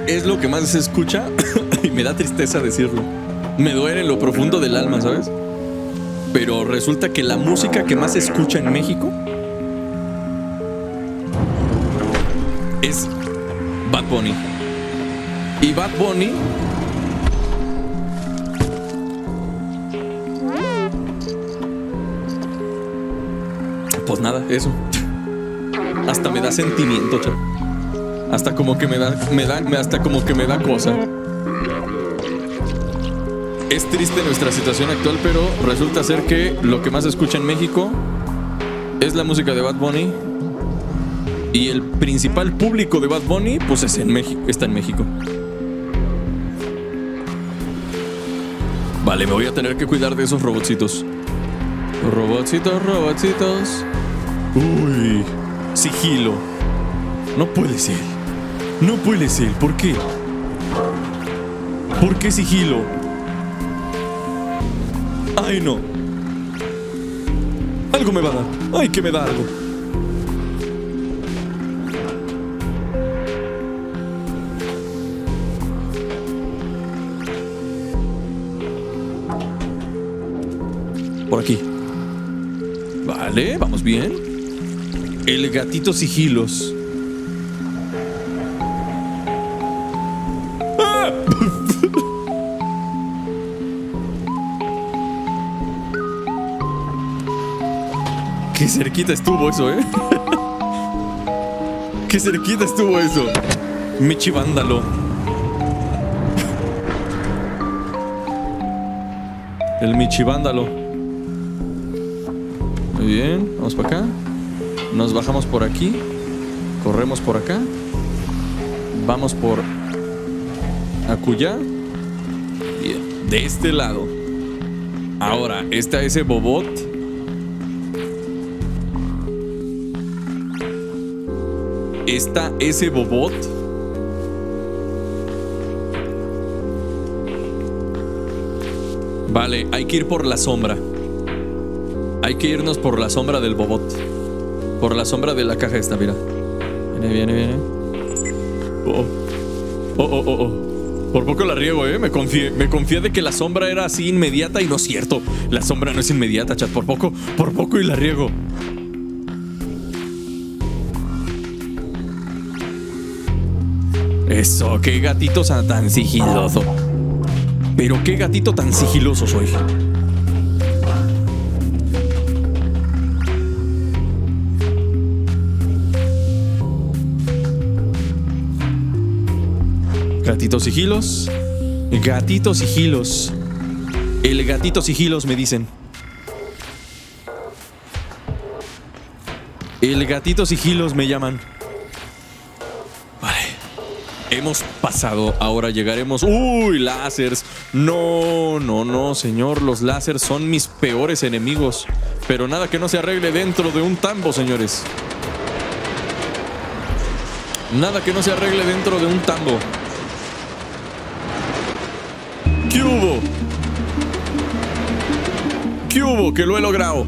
es lo que más se escucha y me da tristeza decirlo. Me duele en lo profundo del alma, ¿sabes? Pero resulta que la música que más se escucha en México es Bad Bunny. Y Bad Bunny Pues nada, eso. Hasta me da sentimiento, chaval. Hasta como que me da, me da, hasta como que me da cosa. Es triste nuestra situación actual, pero resulta ser que lo que más se escucha en México es la música de Bad Bunny. Y el principal público de Bad Bunny, pues es en México, está en México. Vale, me voy a tener que cuidar de esos robotcitos. Robotcitos, robotcitos. Uy, sigilo. No puede ser. No puede ser. ¿Por qué? ¿Por qué sigilo? Ay, no. Algo me va a dar. Ay, que me da algo. Por aquí. Vale, vamos bien. El gatito sigilos. Qué cerquita estuvo eso, ¿eh? Qué cerquita estuvo eso. Michi Vándalo. El Michi Vándalo. Muy bien, vamos para acá. Nos bajamos por aquí. Corremos por acá. Vamos por Acuya. De este lado. Ahora, está ese bobot. Está ese bobot. Vale, hay que ir por la sombra. Hay que irnos por la sombra del bobot. Por la sombra de la caja esta, mira. Viene, viene, viene. Oh, oh, oh, oh, oh. Por poco la riego, ¿eh? Me confié, me confié de que la sombra era así inmediata y no es cierto. La sombra no es inmediata, chat. Por poco, por poco y la riego. Eso, qué gatito tan sigiloso. Pero qué gatito tan sigiloso soy. Gatito sigilos. Gatito sigilos. El gatito sigilos me dicen. El gatito sigilos me llaman. Vale. Hemos pasado, ahora llegaremos. ¡Uy, láseres! No, no, no, señor. Los láseres son mis peores enemigos. Pero nada que no se arregle dentro de un tambo, señores. Nada que no se arregle dentro de un tambo. Que lo he logrado.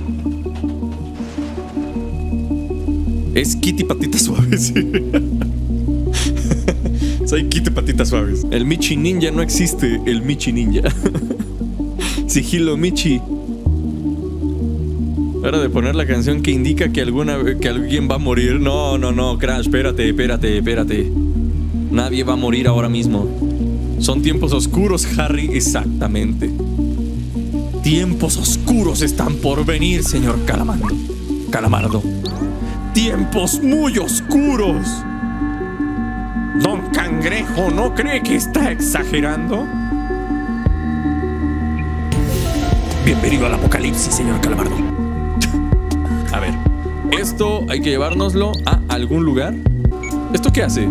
Es Kitty Patitas Suaves. Soy Kitty Patitas Suaves. El Michi Ninja no existe. El Michi Ninja. Sigilo Michi. Hora de poner la canción que indica que, alguna, que alguien va a morir. No, no, no, Crash, espérate, espérate, espérate. Nadie va a morir ahora mismo. Son tiempos oscuros, Harry, exactamente. Tiempos oscuros están por venir, señor Calamando. Calamardo. Tiempos muy oscuros. Don Cangrejo, ¿no cree que está exagerando? Bienvenido al apocalipsis, señor Calamardo. A ver, esto hay que llevárnoslo a algún lugar. ¿Esto qué hace?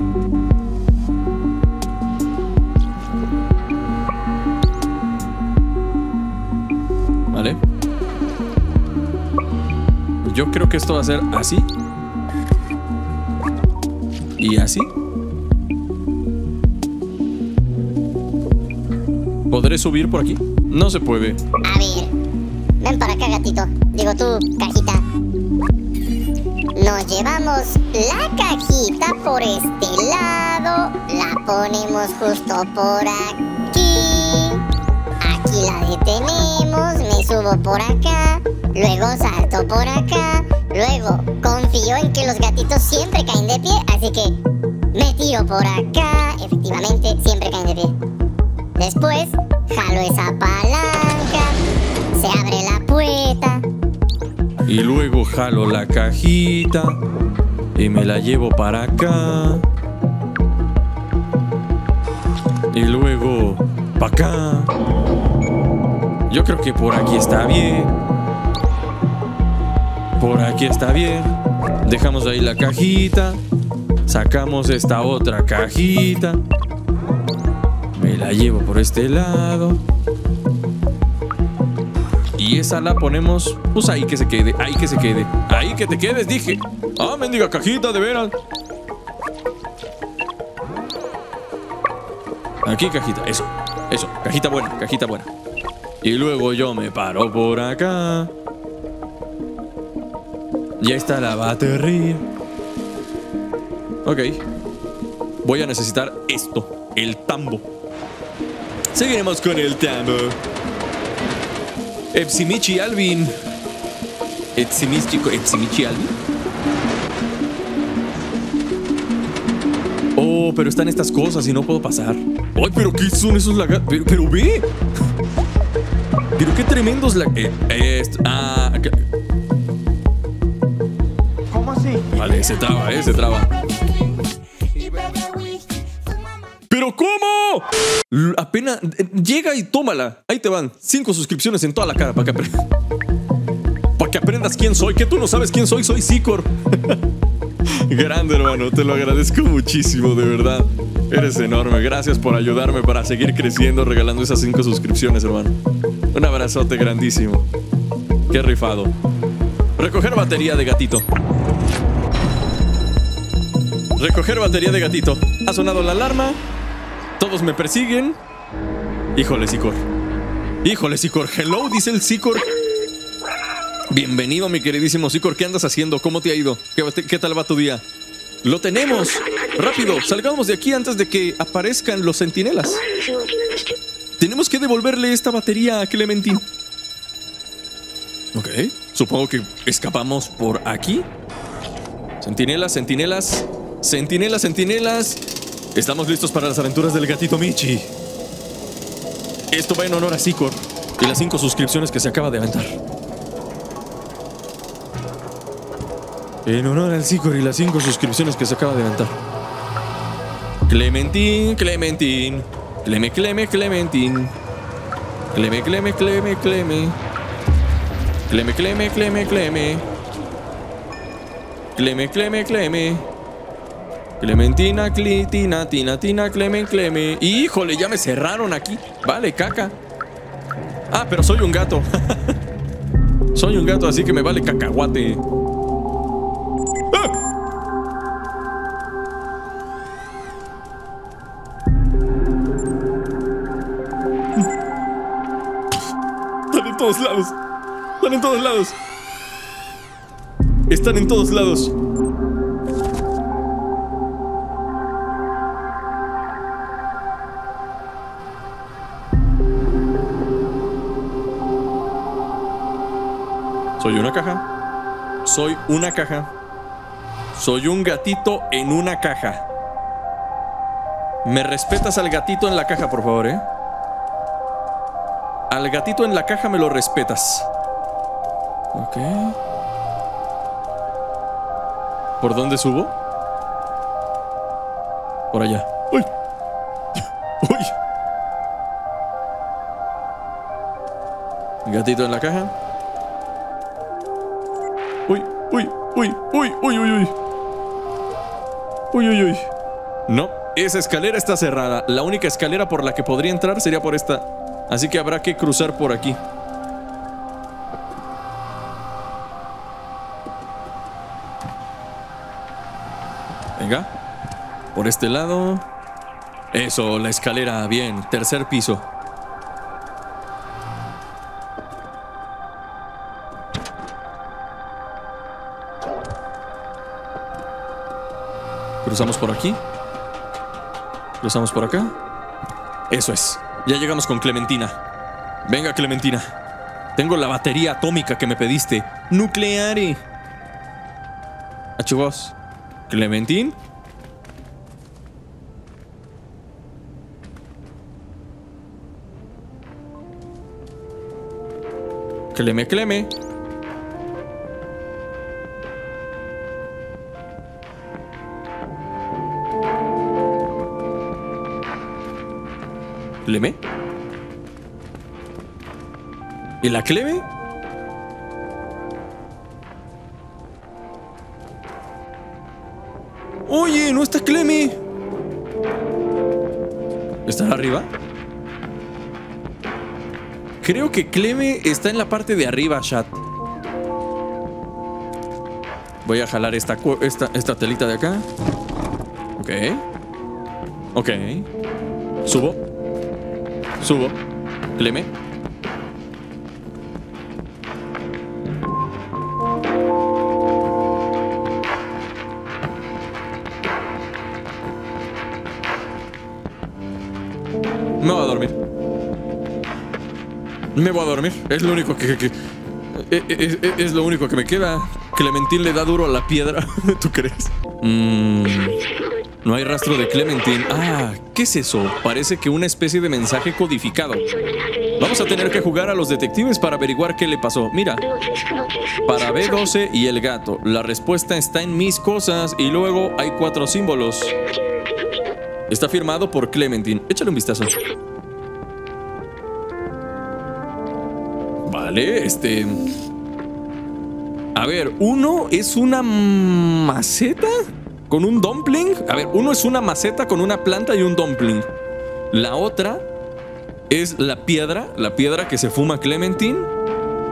Yo creo que esto va a ser así. Y así. ¿Podré subir por aquí? No se puede. A ver, ven para acá, gatito. Digo tú, cajita. Nos llevamos la cajita por este lado, la ponemos justo por aquí. Aquí la detenemos, me subo por acá, luego por acá, luego confío en que los gatitos siempre caen de pie, así que me tiro por acá, efectivamente siempre caen de pie. Después, jalo esa palanca, se abre la puerta, Y luego jalo la cajita y me la llevo para acá. Y luego para acá. Yo creo que por aquí está bien. Por aquí está bien. Dejamos ahí la cajita. Sacamos esta otra cajita. Me la llevo por este lado. Y esa la ponemos, pues ahí que se quede, ahí que se quede. Ahí que te quedes, dije. Ah, mendiga cajita, de veras. Aquí cajita, eso, eso, cajita buena, cajita buena. Y luego yo me paro por acá. Ya está la batería. Ok. Voy a necesitar esto, el tambo. Seguiremos con el tambo. Epsimichi Alvin. Epsimichi, Epsimichi Alvin. Oh, pero están estas cosas y no puedo pasar. Ay, pero ¿qué son esos lagartos? Pero, pero ve. Pero qué tremendos lag... Eh, ah, Se traba, eh, se traba. ¿Pero cómo? Apenas eh, llega y tómala. Ahí te van. Cinco suscripciones en toda la cara para que, para que aprendas quién soy. Que tú no sabes quién soy. Soy Sicor. Grande, hermano. Te lo agradezco muchísimo, de verdad. Eres enorme. Gracias por ayudarme para seguir creciendo regalando esas cinco suscripciones, hermano. Un abrazote grandísimo. Qué rifado. Recoger batería de gatito. Recoger batería de gatito. Ha sonado la alarma. Todos me persiguen. Híjole, Sicor. Híjole, Sicor. Hello, dice el Sicor. Bienvenido, mi queridísimo Sicor. ¿Qué andas haciendo? ¿Cómo te ha ido? ¿Qué, qué tal va tu día? ¡Lo tenemos! ¡Rápido! Salgamos de aquí antes de que aparezcan los centinelas. Tenemos que devolverle esta batería a Clementine. Ok. Supongo que escapamos por aquí. Centinelas, centinelas. Centinelas, centinelas. Estamos listos para las aventuras del gatito Michi. Esto va en honor a Sicor y las cinco suscripciones que se acaba de aventar. En honor al Sicor y las cinco suscripciones que se acaba de aventar. Clementín, Clementín. Cleme, Cleme, Clementín. Cleme, Cleme, Cleme, Cleme. Cleme, Cleme, Cleme, Cleme. Cleme, Cleme, Cleme. Clementina, Clitina, Tina, Tina, Clemen, Cleme. Híjole, ya me cerraron aquí. Vale, caca. Ah, pero soy un gato. soy un gato, así que me vale cacahuate. ¡Ah! Están en todos lados. Están en todos lados. Están en todos lados. Soy una caja. Soy una caja. Soy un gatito en una caja. ¿Me respetas al gatito en la caja, por favor, eh? Al gatito en la caja me lo respetas. Ok. ¿Por dónde subo? Por allá. ¡Uy! ¡Uy! Gatito en la caja. Uy, uy, uy, uy, uy, uy. Uy, uy. No, esa escalera está cerrada. La única escalera por la que podría entrar sería por esta. Así que habrá que cruzar por aquí. Venga. Por este lado. Eso, la escalera. Bien, tercer piso. Cruzamos por aquí. Cruzamos por acá. Eso es. Ya llegamos con Clementina. Venga, Clementina. Tengo la batería atómica que me pediste. Nucleare. Achugos. Clementín. Cleme, Cleme. ¿Cleme? ¿Y la Cleme? Oye, no está Cleme. ¿Está arriba? Creo que Cleme está en la parte de arriba, chat. Voy a jalar esta, esta, esta telita de acá. Ok. Ok. Subo. Subo. Cleme. Me voy a dormir. Me voy a dormir. Es lo único que... que- que- e- e- e- es, lo único que me queda. Clementín le da duro a la piedra. ¿Tú crees? Mm, no hay rastro de Clementín. Ah, ¿qué es eso? Parece que una especie de mensaje codificado. Vamos a tener que jugar a los detectives para averiguar qué le pasó. Mira, para B12 y el gato. La respuesta está en mis cosas y luego hay cuatro símbolos. Está firmado por Clementine. Échale un vistazo. Vale, este... A ver, uno es una maceta con un dumpling. A ver, uno es una maceta con una planta y un dumpling. La otra es la piedra, la piedra que se fuma Clementine.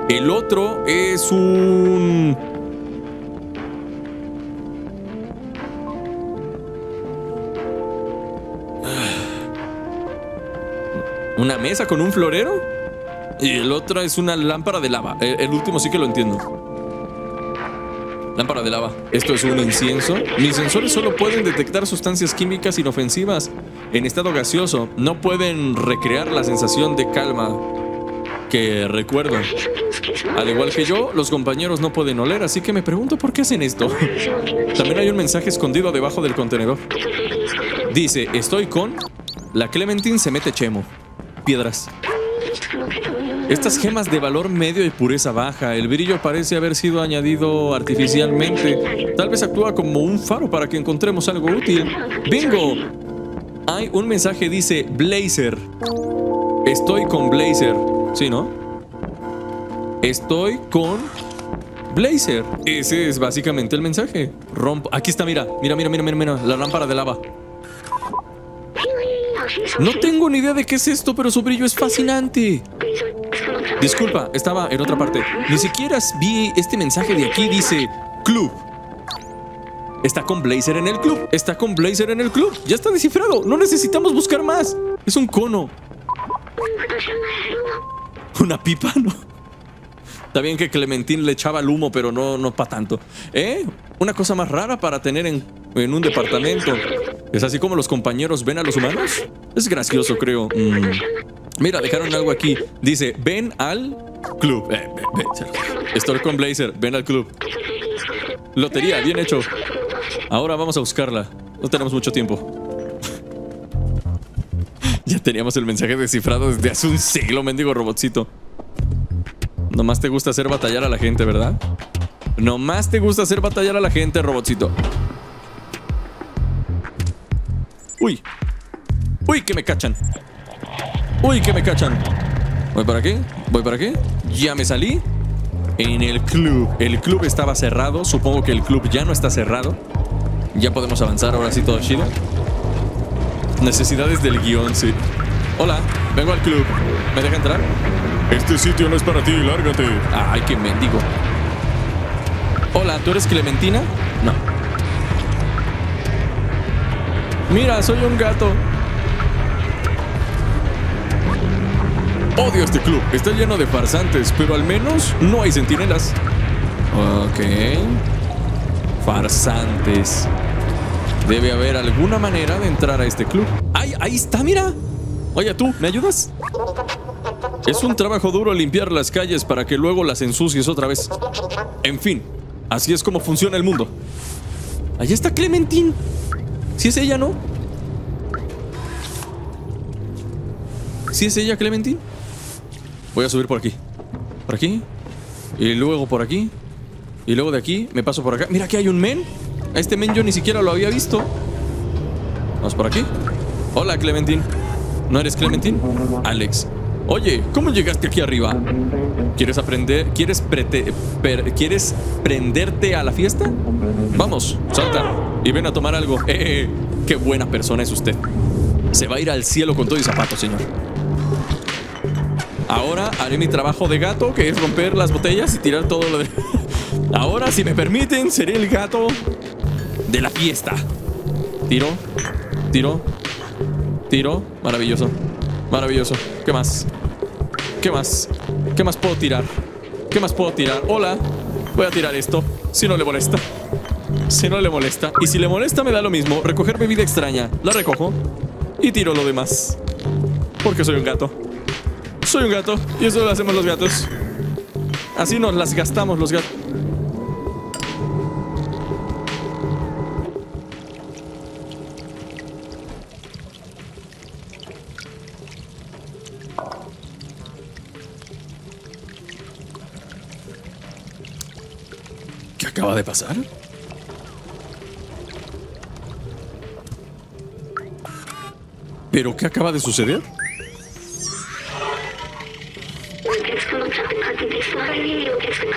El otro es un... Una mesa con un florero. Y el otro es una lámpara de lava. El, el último sí que lo entiendo. Lámpara de lava. Esto es un incienso. Mis sensores solo pueden detectar sustancias químicas inofensivas en estado gaseoso. No pueden recrear la sensación de calma que recuerdo. Al igual que yo, los compañeros no pueden oler, así que me pregunto por qué hacen esto. También hay un mensaje escondido debajo del contenedor. Dice, estoy con... La Clementine se mete chemo. Piedras. Estas gemas de valor medio y pureza baja, el brillo parece haber sido añadido artificialmente. Tal vez actúa como un faro para que encontremos algo útil. ¡Bingo! Hay un mensaje dice Blazer. Estoy con Blazer. ¿Sí, no? Estoy con Blazer. Ese es básicamente el mensaje. Rompo. Aquí está, mira. Mira, mira, mira, mira, mira. La lámpara de lava. No tengo ni idea de qué es esto, pero su brillo es fascinante. Disculpa, estaba en otra parte. Ni siquiera vi este mensaje de aquí. Dice club. Está con Blazer en el club. Está con Blazer en el club. Ya está descifrado. No necesitamos buscar más. Es un cono. Una pipa, ¿no? Está bien que Clementín le echaba el humo, pero no, no para tanto. ¿Eh? Una cosa más rara para tener en, un departamento. ¿Es así como los compañeros ven a los humanos? Es gracioso, creo. Mm. Mira, dejaron algo aquí. Dice, ven al club. Eh, con Blazer, ven al club. Lotería, bien hecho. Ahora vamos a buscarla. No tenemos mucho tiempo. ya teníamos el mensaje descifrado desde hace un siglo, mendigo robotcito. Nomás te gusta hacer batallar a la gente, ¿verdad? Nomás te gusta hacer batallar a la gente, robotcito. Uy. Uy, que me cachan. Uy, que me cachan. Voy para aquí. Voy para aquí. Ya me salí. En el club. El club estaba cerrado. Supongo que el club ya no está cerrado. Ya podemos avanzar ahora sí todo chido. Necesidades del guion, sí. Hola, vengo al club. ¿Me deja entrar? Este sitio no es para ti, lárgate. Ay, qué mendigo. Hola, ¿tú eres Clementina? No. Mira, soy un gato. Odio este club. Está lleno de farsantes, pero al menos no hay centinelas. Ok. Farsantes. Debe haber alguna manera de entrar a este club. ¡Ay, ahí está, mira! Oye, tú, ¿me ayudas? Es un trabajo duro limpiar las calles para que luego las ensucies otra vez. En fin, así es como funciona el mundo. Allá está Clementine. Si es ella, ¿no? ¿Si es ella, Clementine? Voy a subir por aquí. Por aquí. Y luego por aquí. Y luego de aquí me paso por acá. Mira, aquí hay un men. A este men yo ni siquiera lo había visto. Vamos por aquí. Hola, Clementine. ¿No eres Clementine? Alex. Oye, ¿cómo llegaste aquí arriba? ¿Quieres aprender? ¿Quieres, prete- ¿Quieres prenderte a la fiesta? Vamos, salta y ven a tomar algo. Eh, eh, qué buena persona es usted. Se va a ir al cielo con todo y zapatos, señor. Ahora haré mi trabajo de gato, que es romper las botellas y tirar todo lo de... Ahora, si me permiten, seré el gato de la fiesta. Tiro, tiro, tiro. Maravilloso, maravilloso. ¿Qué más? ¿Qué más? ¿Qué más puedo tirar? ¿Qué más puedo tirar? Hola, voy a tirar esto, si no le molesta. Si no le molesta. Y si le molesta me da lo mismo. Recoger bebida extraña. La recojo y tiro lo demás. Porque soy un gato. Soy un gato y eso lo hacemos los gatos. Así nos las gastamos los gatos. Acaba de pasar? ¿Pero qué acaba de suceder?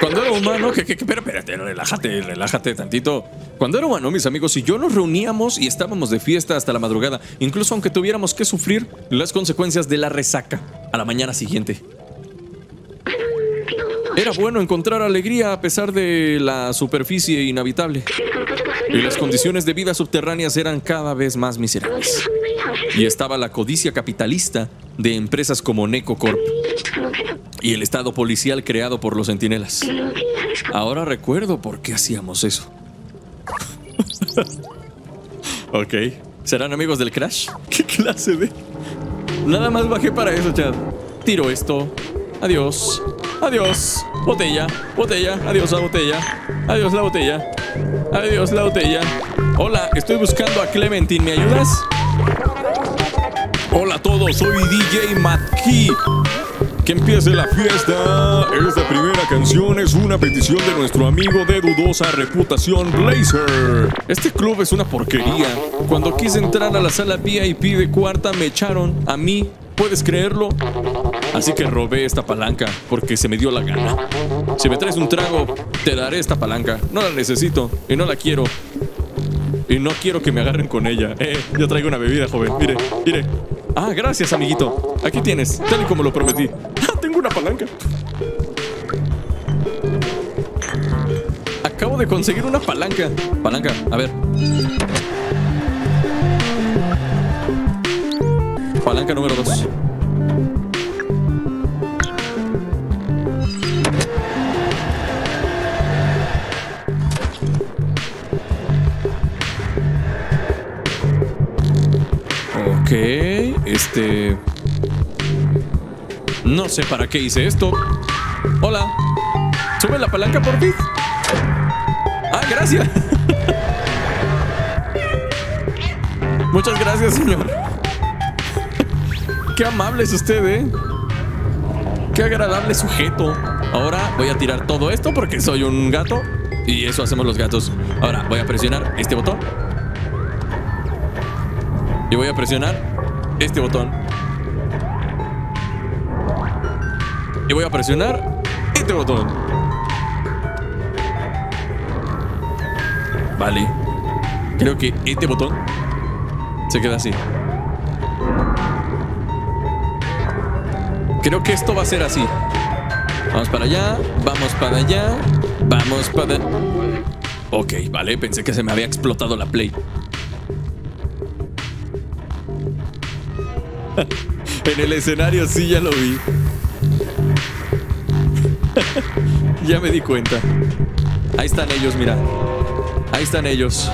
Cuando era humano, que, que, que- espera, espérate, relájate, relájate tantito. Cuando era humano, mis amigos y yo nos reuníamos y estábamos de fiesta hasta la madrugada, incluso aunque tuviéramos que sufrir las consecuencias de la resaca a la mañana siguiente. Era bueno encontrar alegría a pesar de la superficie inhabitable. Y las condiciones de vida subterráneas eran cada vez más miserables. Y estaba la codicia capitalista de empresas como Necocorp y el estado policial creado por los centinelas. Ahora recuerdo por qué hacíamos eso. ok. ¿Serán amigos del Crash? ¿Qué clase de...? Nada más bajé para eso, Chad. Tiro esto. Adiós. Adiós. Botella. Botella. Adiós la botella. Adiós la botella. Adiós la botella. Hola, estoy buscando a Clementine. ¿Me ayudas? Hola a todos, soy DJ Matkey. Que empiece la fiesta. Esta primera canción es una petición de nuestro amigo de dudosa reputación Blazer. Este club es una porquería. Cuando quise entrar a la sala VIP de cuarta me echaron a mí. ¿Puedes creerlo? Así que robé esta palanca porque se me dio la gana. Si me traes un trago, te daré esta palanca. No la necesito y no la quiero. Y no quiero que me agarren con ella. Eh, yo traigo una bebida, joven. Mire, mire. Ah, gracias, amiguito. Aquí tienes, tal y como lo prometí. Ah, tengo una palanca. Acabo de conseguir una palanca. Palanca, a ver. Palanca número 2. Ok, este... No sé para qué hice esto. Hola. Sube la palanca por fin. Ah, gracias. Muchas gracias, señor. Qué amable es usted, ¿eh? Qué agradable sujeto. Ahora voy a tirar todo esto porque soy un gato. Y eso hacemos los gatos. Ahora voy a presionar este botón. Y voy a presionar este botón. Y voy a presionar este botón. Vale. Creo que este botón se queda así. Creo que esto va a ser así. Vamos para allá, vamos para allá, vamos para... Ok, vale, pensé que se me había explotado la play. en el escenario sí ya lo vi. ya me di cuenta. Ahí están ellos, mira. Ahí están ellos.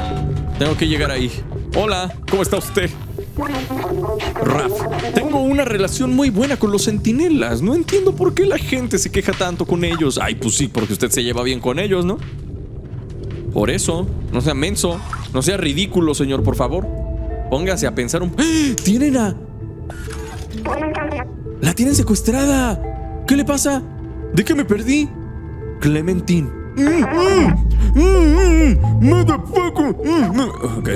Tengo que llegar ahí. Hola, ¿cómo está usted? Raf, tengo una relación muy buena con los centinelas. No entiendo por qué la gente se queja tanto con ellos. Ay, pues sí, porque usted se lleva bien con ellos, ¿no? Por eso, no sea menso, no sea ridículo, señor, por favor. Póngase a pensar un... ¡Ah! ¡Tienen a... ¡La tienen secuestrada! ¿Qué le pasa? ¿De qué me perdí? Clementine. Mm, mm, mm. Ok.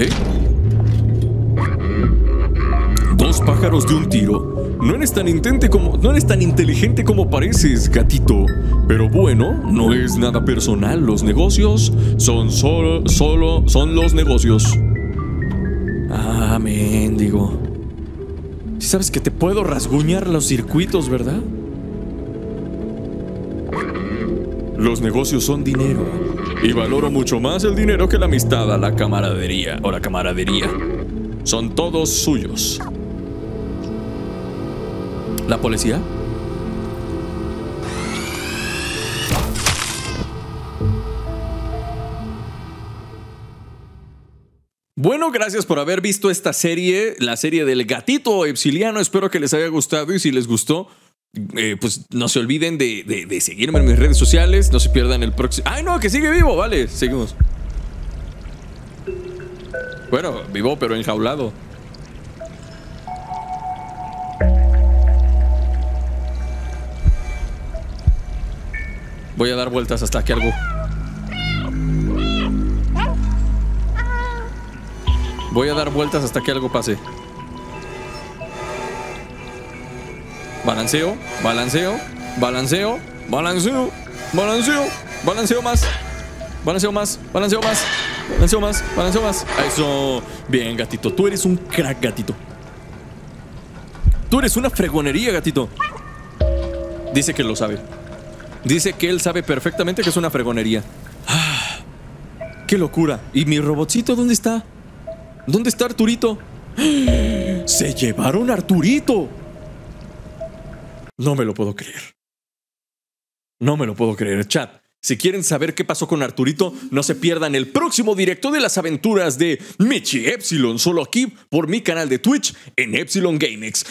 Pájaros de un tiro. No eres tan intente como. No eres tan inteligente como pareces, gatito. Pero bueno, no es nada personal. Los negocios son solo. solo. son los negocios. Ah, mendigo. Si sabes que te puedo rasguñar los circuitos, ¿verdad? Los negocios son dinero. Y valoro mucho más el dinero que la amistad, la camaradería o la camaradería. Son todos suyos. ¿La policía? Bueno, gracias por haber visto esta serie, la serie del gatito epsiliano. Espero que les haya gustado y si les gustó, eh, pues no se olviden de, de, de, seguirme en mis redes sociales. No se pierdan el próximo. ¡Ay, no! Que sigue vivo. Vale, seguimos. Bueno, vivo, pero enjaulado. Voy a dar vueltas hasta que algo. Voy a dar vueltas hasta que algo pase. Balanceo, balanceo, balanceo, balanceo, balanceo, balanceo más. Balanceo más, balanceo más, balanceo más, balanceo más. Eso. Bien, gatito. Tú eres un crack, gatito. Tú eres una fregonería, gatito. Dice que lo sabe. Dice que él sabe perfectamente que es una fregonería. Ah, ¡Qué locura! ¿Y mi robotcito dónde está? ¿Dónde está Arturito? ¡Se llevaron Arturito! No me lo puedo creer. No me lo puedo creer, chat. Si quieren saber qué pasó con Arturito, no se pierdan el próximo directo de las aventuras de Michi Epsilon, solo aquí por mi canal de Twitch en Epsilon GameX.